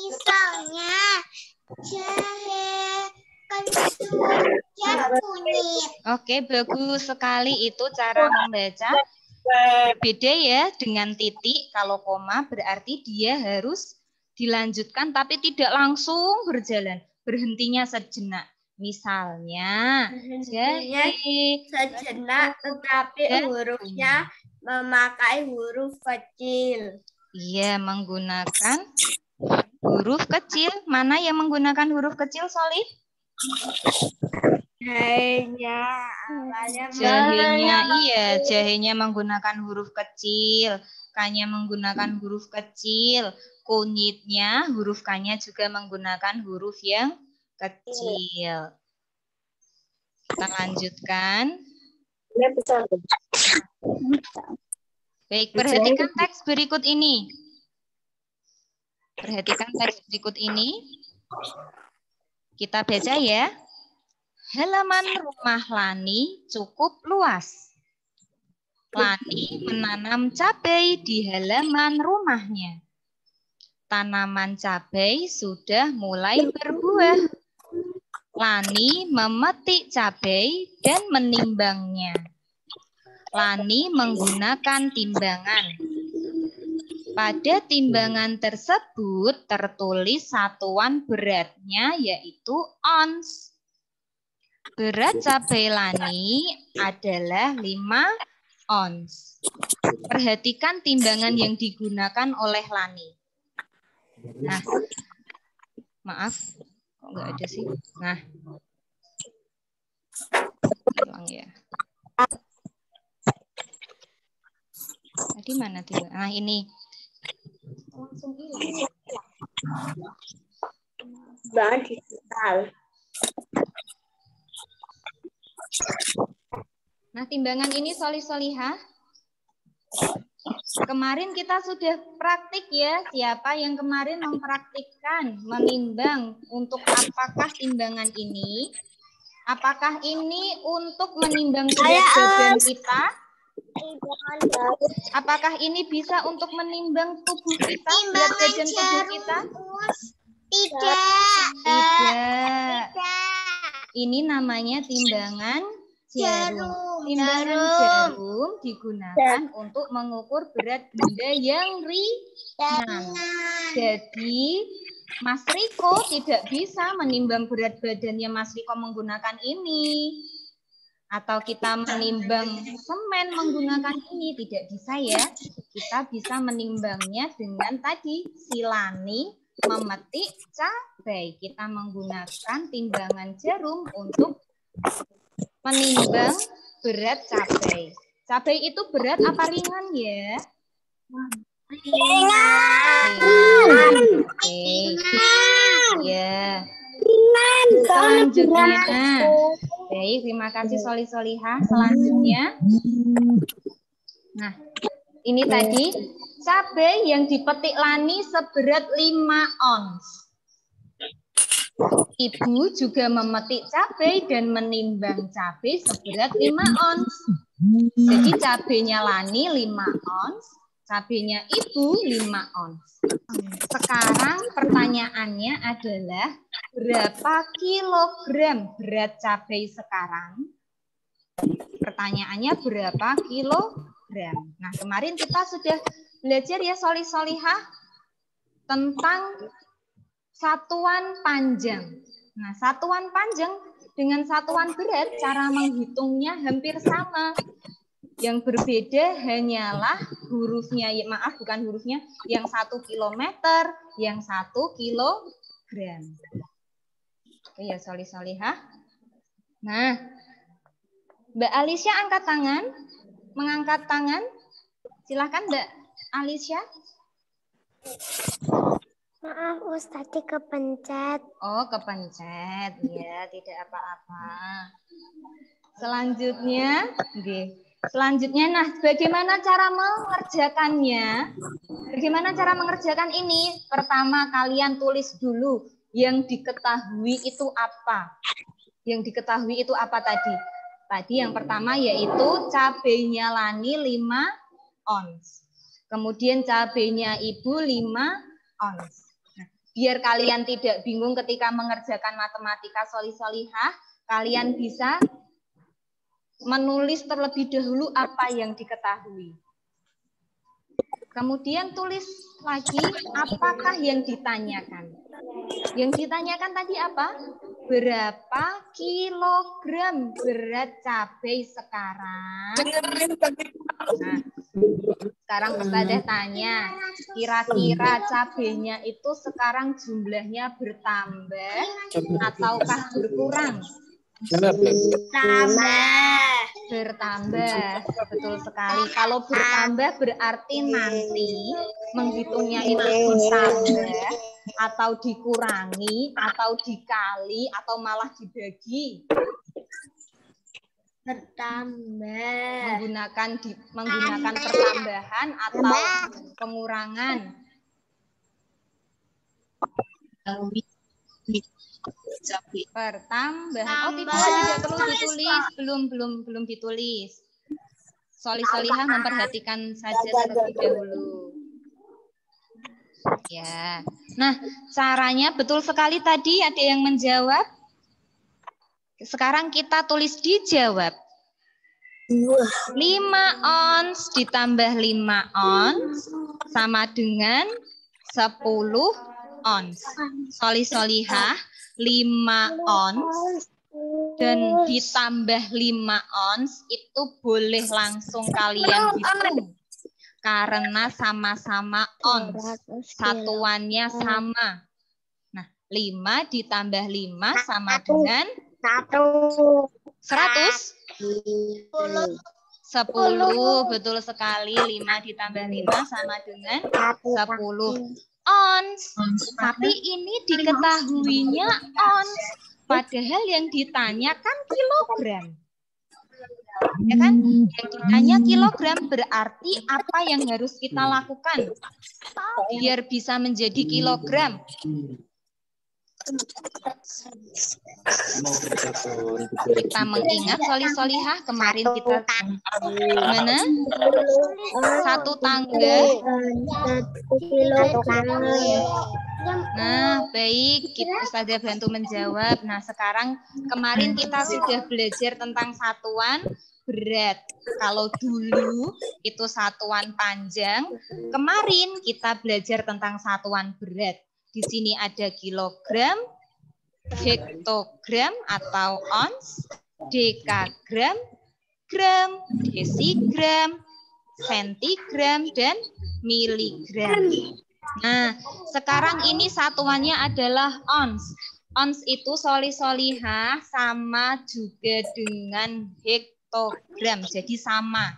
Misalnya jahe, kencur, dan kunyit. Oke, bagus sekali itu cara membaca. Berbeda ya dengan titik. Kalau koma berarti dia harus dilanjutkan tapi tidak langsung berjalan. Berhentinya sejenak. Misalnya jahe. Sejenak tetapi Dan hurufnya memakai huruf kecil. Iya, menggunakan huruf kecil. Mana yang menggunakan huruf kecil, Solih? Jahenya Jahenya, iya. Jahenya menggunakan huruf kecil. Kanya menggunakan huruf kecil. Kunyitnya, huruf K-nya juga menggunakan huruf yang kecil. Kita lanjutkan. Baik, perhatikan teks berikut ini. Perhatikan teks berikut ini. Kita baca ya. Halaman rumah Lani cukup luas. Lani menanam cabai di halaman rumahnya. Tanaman cabai sudah mulai berbuah. Lani memetik cabai dan menimbangnya. Lani menggunakan timbangan. Pada timbangan tersebut tertulis satuan beratnya yaitu ons. Berat cabai Lani adalah 5 ons. Perhatikan timbangan yang digunakan oleh Lani. Nah, maaf, kok nggak ada sih? Nah, ulang ya. Tadi mana tiba? Nah ini. Langsung hilang. Banget digital. Nah, timbangan ini soli solihah. Kemarin kita sudah praktik ya. Siapa yang kemarin mempraktikkan menimbang untuk apakah timbangan ini? Apakah ini untuk menimbang berat badan kita? Apakah ini bisa untuk menimbang tubuh kita, berat badan tubuh kita? Tidak. Tidak. Tidak. Ini namanya timbangan jarum. Jarum. Timbangan Jarum. jarum digunakan untuk mengukur berat benda yang. Ringan. Jadi Mas Riko tidak bisa menimbang berat badannya Mas Riko menggunakan ini. Atau kita menimbang semen menggunakan ini. Tidak bisa ya. Kita bisa menimbangnya dengan tadi silani memetik cabai. Kita menggunakan timbangan jarum untuk menimbang berat cabai. Cabai itu berat apa ringan ya? Ringan. Oke. Ya. Selanjutnya. Baik, terima kasih Soli Soliha. Selanjutnya, nah ini tadi cabai yang dipetik Lani seberat 5 ons. Ibu juga memetik cabai dan menimbang cabai seberat 5 ons. Jadi cabainya Lani 5 ons, cabainya Ibu 5 ons. Sekarang pertanyaannya adalah berapa kilogram berat cabai sekarang? Pertanyaannya berapa kilogram? Nah, kemarin kita sudah belajar ya Soli Soliha tentang satuan panjang. Nah, satuan panjang dengan satuan berat cara menghitungnya hampir sama. Yang berbeda hanyalah hurufnya, ya, maaf bukan hurufnya, yang satu kilometer, yang satu kilogram. Oke ya, Soli Soliha. Nah, Mbak Alicia angkat tangan, mengangkat tangan. Silahkan Mbak Alicia. Maaf, Ustadz kepencet. Oh, kepencet. Ya, tidak apa-apa. Selanjutnya, oke. Selanjutnya, nah, bagaimana cara mengerjakannya? Bagaimana cara mengerjakan ini? Pertama, kalian tulis dulu yang diketahui itu apa. Yang diketahui itu apa tadi? Tadi yang pertama yaitu cabenya Lani 5 ons. Kemudian cabenya Ibu 5 ons. Nah, biar kalian tidak bingung ketika mengerjakan matematika soli-solihah, kalian bisa menulis terlebih dahulu apa yang diketahui. Kemudian tulis lagi apakah yang ditanyakan. Yang ditanyakan tadi apa? Berapa kilogram berat cabai sekarang? Nah, sekarang Ustazah tanya, kira-kira cabainya itu sekarang jumlahnya bertambah ataukah berkurang? Tambah. Bertambah, betul sekali. Kalau bertambah berarti nanti menghitungnya itu ditambah atau dikurangi atau dikali atau malah dibagi Bertambah. menggunakan di, menggunakan pertambahan atau pengurangan. Pertambahan. Oh, tidak, tidak perlu ditulis. Belum, belum, belum ditulis. Soli Solihah memperhatikan saja terlebih dahulu. Ya. Nah, caranya betul sekali tadi ada yang menjawab. Sekarang kita tulis dijawab. 5 ons ditambah 5 ons sama dengan 10 ons. Soli solihah 5 ons dan ditambah 5 ons itu boleh langsung kalian hitung. Karena sama-sama ons. Satuannya sama. Nah, 5 ditambah 5 sama dengan Satu. 100. 10, betul sekali. 5 ditambah 5 sama dengan 10 ons. Tapi ini diketahuinya ons. Padahal yang ditanyakan kilogram. Ya kan? Yang ditanya kilogram berarti apa yang harus kita lakukan biar bisa menjadi kilogram. Kita mengingat soli solihah kemarin kita mana satu tangga. Nah, baik, kita Ustazah bantu menjawab. Nah, sekarang kemarin kita sudah belajar tentang satuan berat. Kalau dulu itu satuan panjang, kemarin kita belajar tentang satuan berat. Di sini ada kilogram, hektogram atau ons, dekagram, gram, desigram, sentigram, dan miligram. Nah, sekarang ini satuannya adalah ons. Ons itu soli-solihah sama juga dengan hektogram. Jadi sama.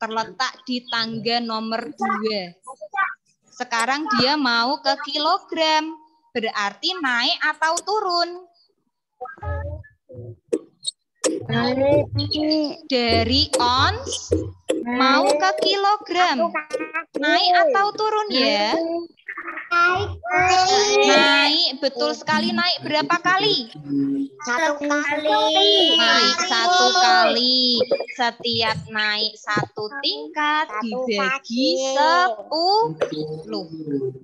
Terletak di tangga nomor 2. Sekarang dia mau ke kilogram. Berarti naik atau turun? Dari ons mau ke kilogram. Naik atau turun ya? Naik, betul sekali naik berapa kali? Satu kali. Naik satu kali. Setiap naik satu tingkat dibagi sepuluh.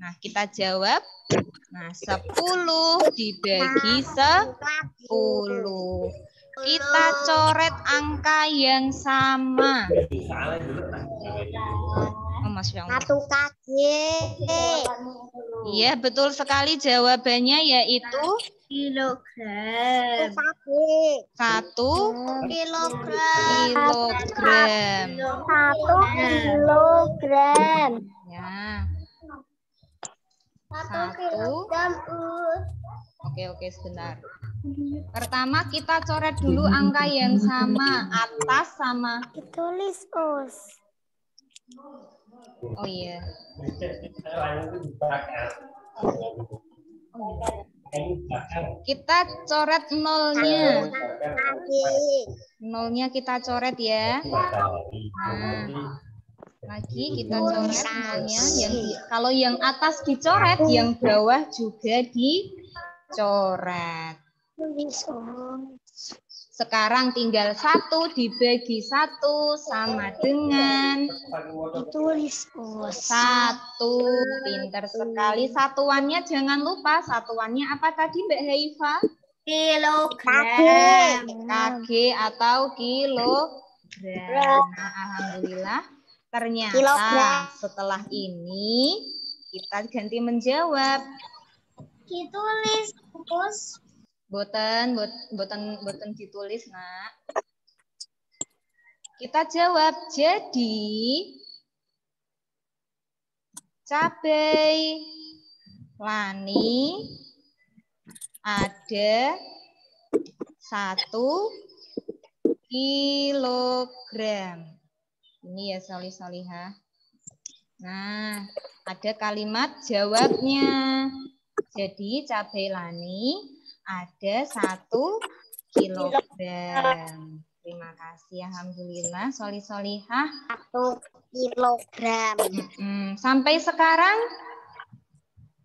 Nah, kita jawab. Nah, sepuluh dibagi sepuluh. Kita coret angka yang sama. Oh, Masya Allah. Satu kaki. Iya, betul sekali jawabannya yaitu Kilogram. satu Kilogram. kilogram. Satu kilogram. Ya. Satu. Oke, oke, sebentar. Pertama kita coret dulu angka yang sama, atas sama Tulis us. Oh iya. Kita coret nolnya. Nolnya kita coret ya. Nah, lagi kita coret nolnya. Yang di- kalau yang atas dicoret, yang bawah juga dicoret. Sekarang tinggal satu dibagi satu sama dengan Ditulis satu. Pinter sekali. Satuannya jangan lupa. Satuannya apa tadi Mbak Haifa? Kilogram. KG atau kilogram. Nah, alhamdulillah ternyata Kilogram. setelah ini kita ganti menjawab. Ditulis. Boten, bot, boten, boten ditulis, nak. Kita jawab. Jadi, cabai lani ada satu kilogram. Ini ya Soli Soliha. Nah, ada kalimat jawabnya. Jadi cabai lani ada satu kilogram. Terima kasih, alhamdulillah. Soli Solihah. Satu kilogram. Mm, sampai sekarang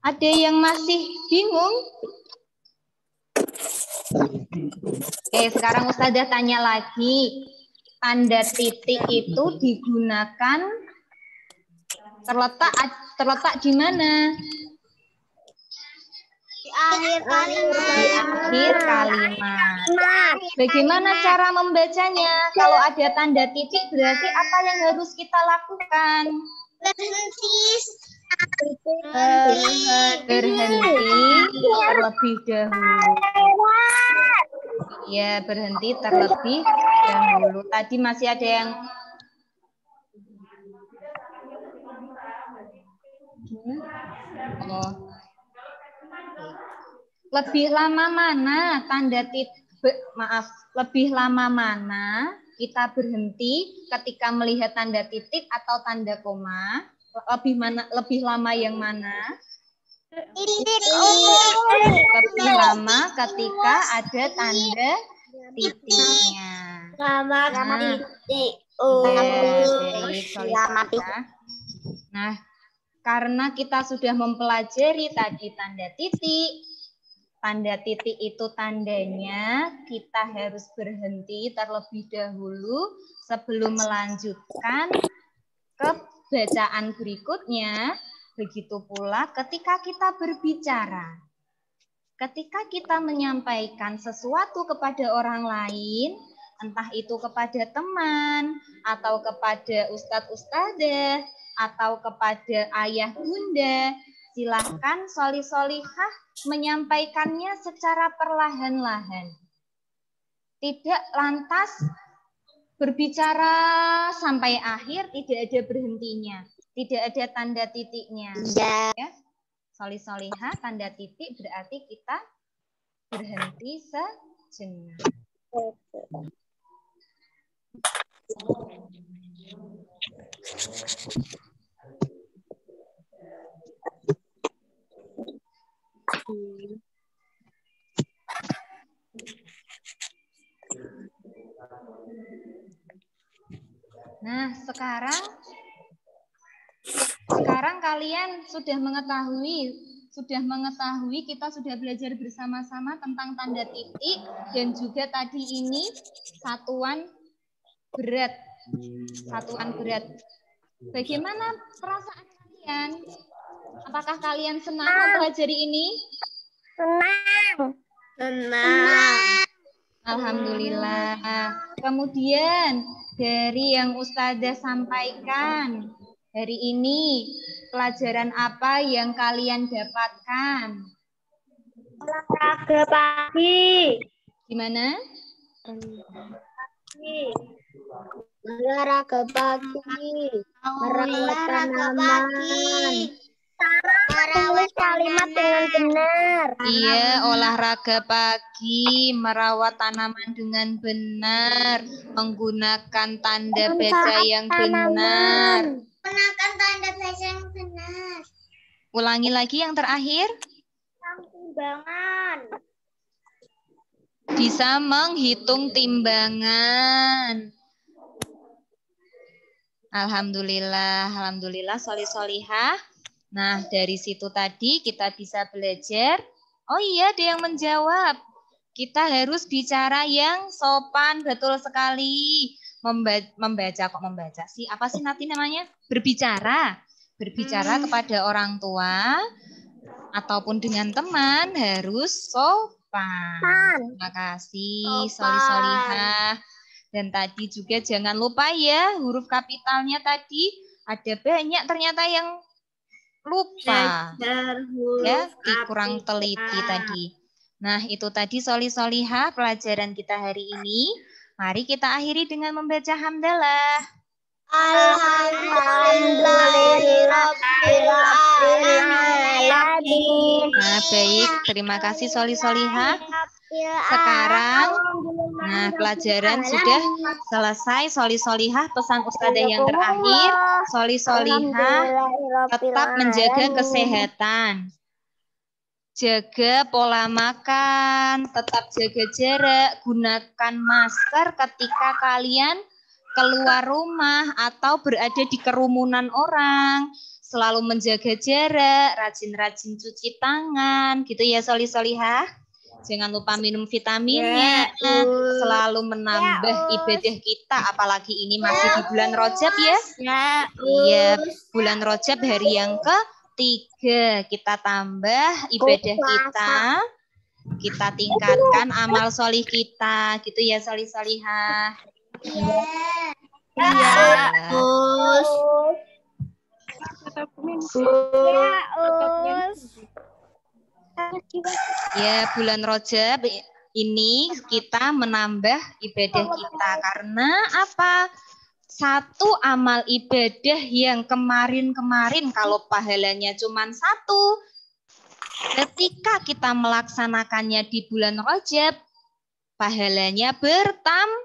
ada yang masih bingung? Oke, sekarang Ustazah tanya lagi. Tanda titik itu digunakan terletak terletak di mana? Akhir kalimat. Di akhir kalimat. Bagaimana cara membacanya? Kalau ada tanda titik berarti apa yang harus kita lakukan? berhenti. Berhenti terlebih dahulu. Ya, berhenti terlebih dahulu. Tadi masih ada yang Oh. Lebih lama mana tanda titik maaf, lebih lama mana kita berhenti ketika melihat tanda titik atau tanda koma? Lebih mana lebih lama yang mana? Titik. lebih lama ketika ada tanda titiknya. Selamat Nah. titik. Sorry ya. Nah, karena kita sudah mempelajari tadi tanda titik, tanda titik itu tandanya kita harus berhenti terlebih dahulu sebelum melanjutkan ke bacaan berikutnya. Begitu pula ketika kita berbicara. Ketika kita menyampaikan sesuatu kepada orang lain, entah itu kepada teman, atau kepada ustadz ustadzah, atau kepada ayah bunda, silahkan soli solihah menyampaikannya secara perlahan-lahan. Tidak lantas berbicara sampai akhir, tidak ada berhentinya. Tidak ada tanda titiknya. Iya. Ya. Soli solihah, tanda titik berarti kita berhenti sejenak. Nah, sekarang sekarang kalian sudah mengetahui sudah mengetahui kita sudah belajar bersama-sama tentang tanda titik dan juga tadi ini satuan berat. Satuan berat. Bagaimana perasaan kalian? Apakah kalian senang mempelajari ini? Senang. Senang. Alhamdulillah. Kemudian dari yang Ustazah sampaikan, hari ini pelajaran apa yang kalian dapatkan? Olahraga pagi. Gimana? Olahraga pagi. Olahraga pagi. Merawat kalimat dengan benar. Iya, olahraga pagi, merawat tanaman dengan benar, menggunakan tanda baca yang benar. Gunakan tanda baca yang benar. Ulangi lagi yang terakhir. Timbangan. Bisa menghitung timbangan. Alhamdulillah, alhamdulillah, soli solihah. Nah, dari situ tadi kita bisa belajar. Oh iya, ada yang menjawab. Kita harus bicara yang sopan, betul sekali. Membaca, membaca kok membaca sih? Apa sih nanti namanya? Berbicara. Berbicara kepada orang tua ataupun dengan teman harus sopan. Terima kasih, soli solihah. Dan tadi juga jangan lupa ya huruf kapitalnya tadi ada banyak ternyata yang lupa ya kurang teliti tadi. Nah itu tadi soli soliha pelajaran kita hari ini. Mari kita akhiri dengan membaca hamdalah. Nah baik terima kasih soli soliha. Sekarang nah pelajaran sudah selesai soli solihah pesan ustazah yang terakhir. Soli solihah tetap menjaga kesehatan. Jaga pola makan tetap jaga jarak gunakan masker ketika kalian keluar rumah atau berada di kerumunan orang. Selalu menjaga jarak rajin-rajin cuci tangan gitu ya soli solihah Jangan lupa minum vitaminnya. Ya, Selalu menambah ibadah kita. Apalagi ini masih di bulan Rojab ya. Ya, Iya, bulan Rojab hari yang ketiga. Kita tambah ibadah kita. Kita tingkatkan amal solih kita. Gitu ya, solih solihah. Iya. Us. Ya, Us. Ya, bulan Rojab ini kita menambah ibadah kita karena apa? Satu amal ibadah yang kemarin-kemarin kalau pahalanya cuma satu, ketika kita melaksanakannya di bulan Rojab, pahalanya bertambah.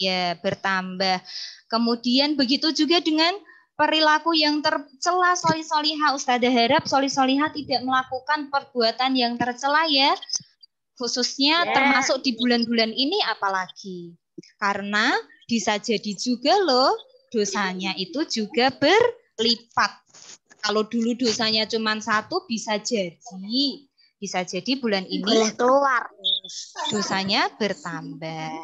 Ya, bertambah. Kemudian begitu juga dengan perilaku yang tercela soli soliha Ustazah harap soli soliha tidak melakukan perbuatan yang tercela ya khususnya Ya. termasuk di bulan-bulan ini apalagi karena bisa jadi juga loh dosanya itu juga berlipat kalau dulu dosanya cuma satu bisa jadi bisa jadi bulan ini keluar. dosanya bertambah.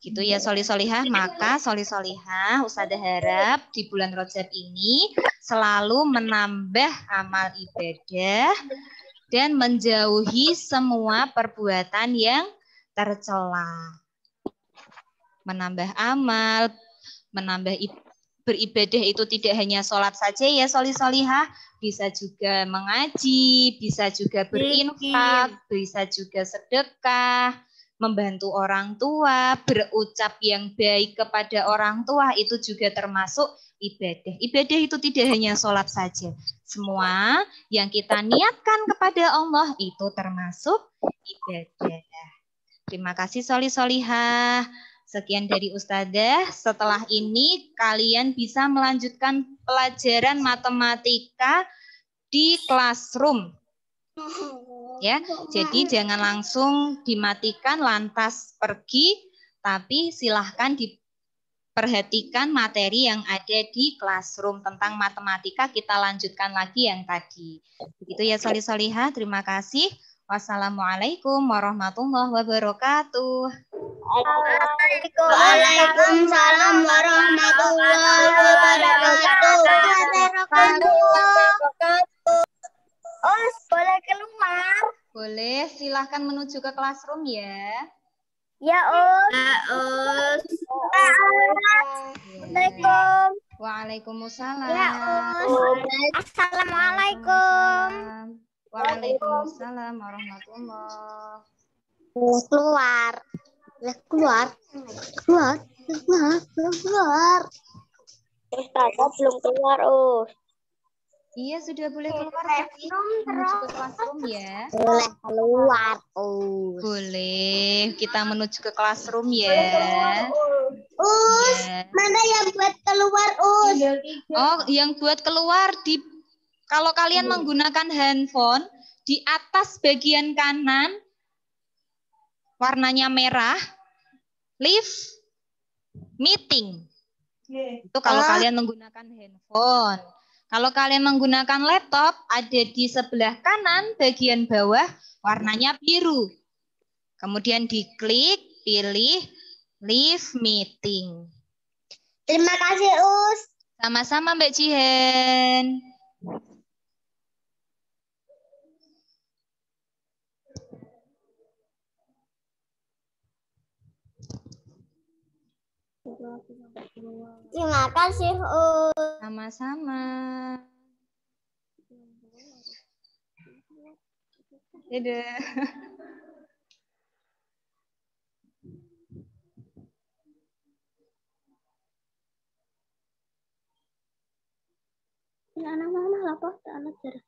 Gitu ya soli solihah. Maka soli solihah Ustazah harap di bulan Rojab ini selalu menambah amal ibadah dan menjauhi semua perbuatan yang tercela. Menambah amal, menambah beribadah itu tidak hanya sholat saja ya soli solihah, bisa juga mengaji, bisa juga berinfak, bisa juga sedekah, membantu orang tua, berucap yang baik kepada orang tua itu juga termasuk ibadah. Ibadah itu tidak hanya sholat saja. Semua yang kita niatkan kepada Allah itu termasuk ibadah. Terima kasih Soli Solihah. Sekian dari Ustazah. Setelah ini kalian bisa melanjutkan pelajaran matematika di classroom. Ya, jadi jangan langsung dimatikan lantas pergi, tapi silahkan perhatikan materi yang ada di classroom tentang matematika. Kita lanjutkan lagi yang tadi. Begitu ya Soli Soliha. Terima kasih. Wassalamualaikum warahmatullahi wabarakatuh. Waalaikumsalam warahmatullahi wabarakatuh. Os, boleh keluar? Boleh, silahkan menuju ke classroom ya. Ya, Os. Ya, Os. Assalamualaikum. Waalaikumsalam. Ya, Os. Assalamualaikum. Waalaikumsalam warahmatullahi Keluar. Ya, keluar. Keluar. Keluar. Keluar. Ustazah belum keluar, Us. Iya, sudah boleh keluar tapi menuju ke classroom ya. Boleh keluar, Us. Boleh, kita menuju ke classroom ya. Us, Ya. mana yang buat keluar, Us? Oh, yang buat keluar di kalau kalian menggunakan handphone di atas bagian kanan warnanya merah live meeting. Itu kalau Ah. kalian menggunakan handphone. Kalau kalian menggunakan laptop ada di sebelah kanan bagian bawah warnanya biru. Kemudian diklik, pilih leave meeting. Terima kasih, Us. Sama-sama Mbak Jihen. Terima kasih, Us. Sama-sama. Dadah. Anak mama lapor ke anak jarah.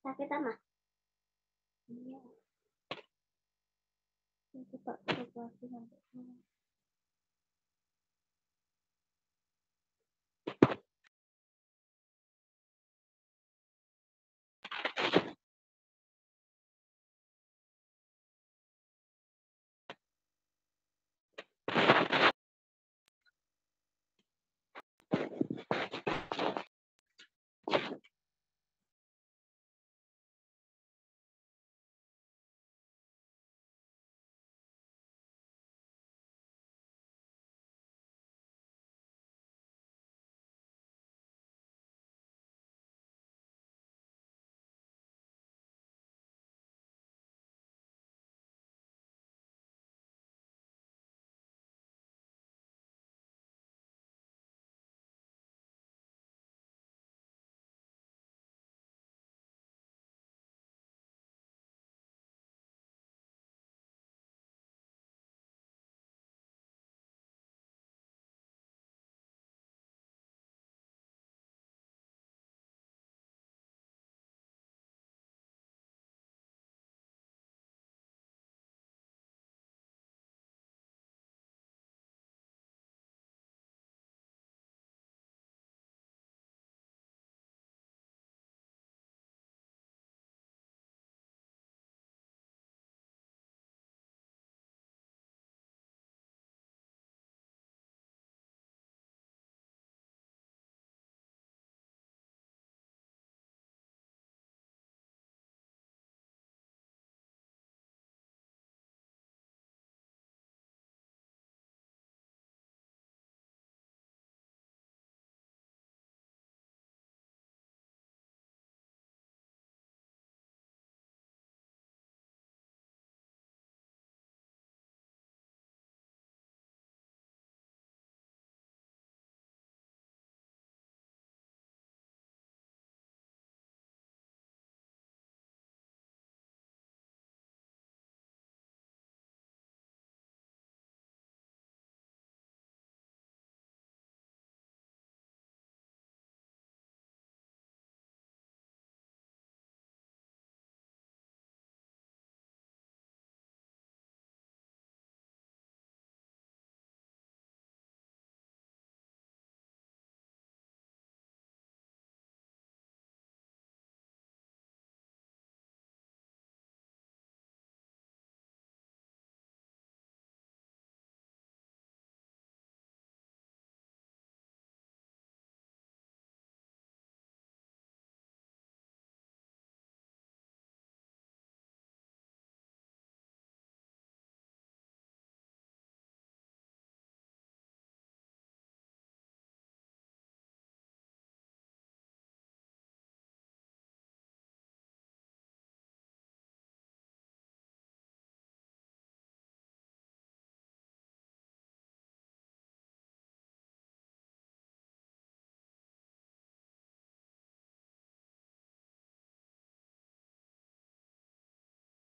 Sakit ama? Iya. Coba coba sampai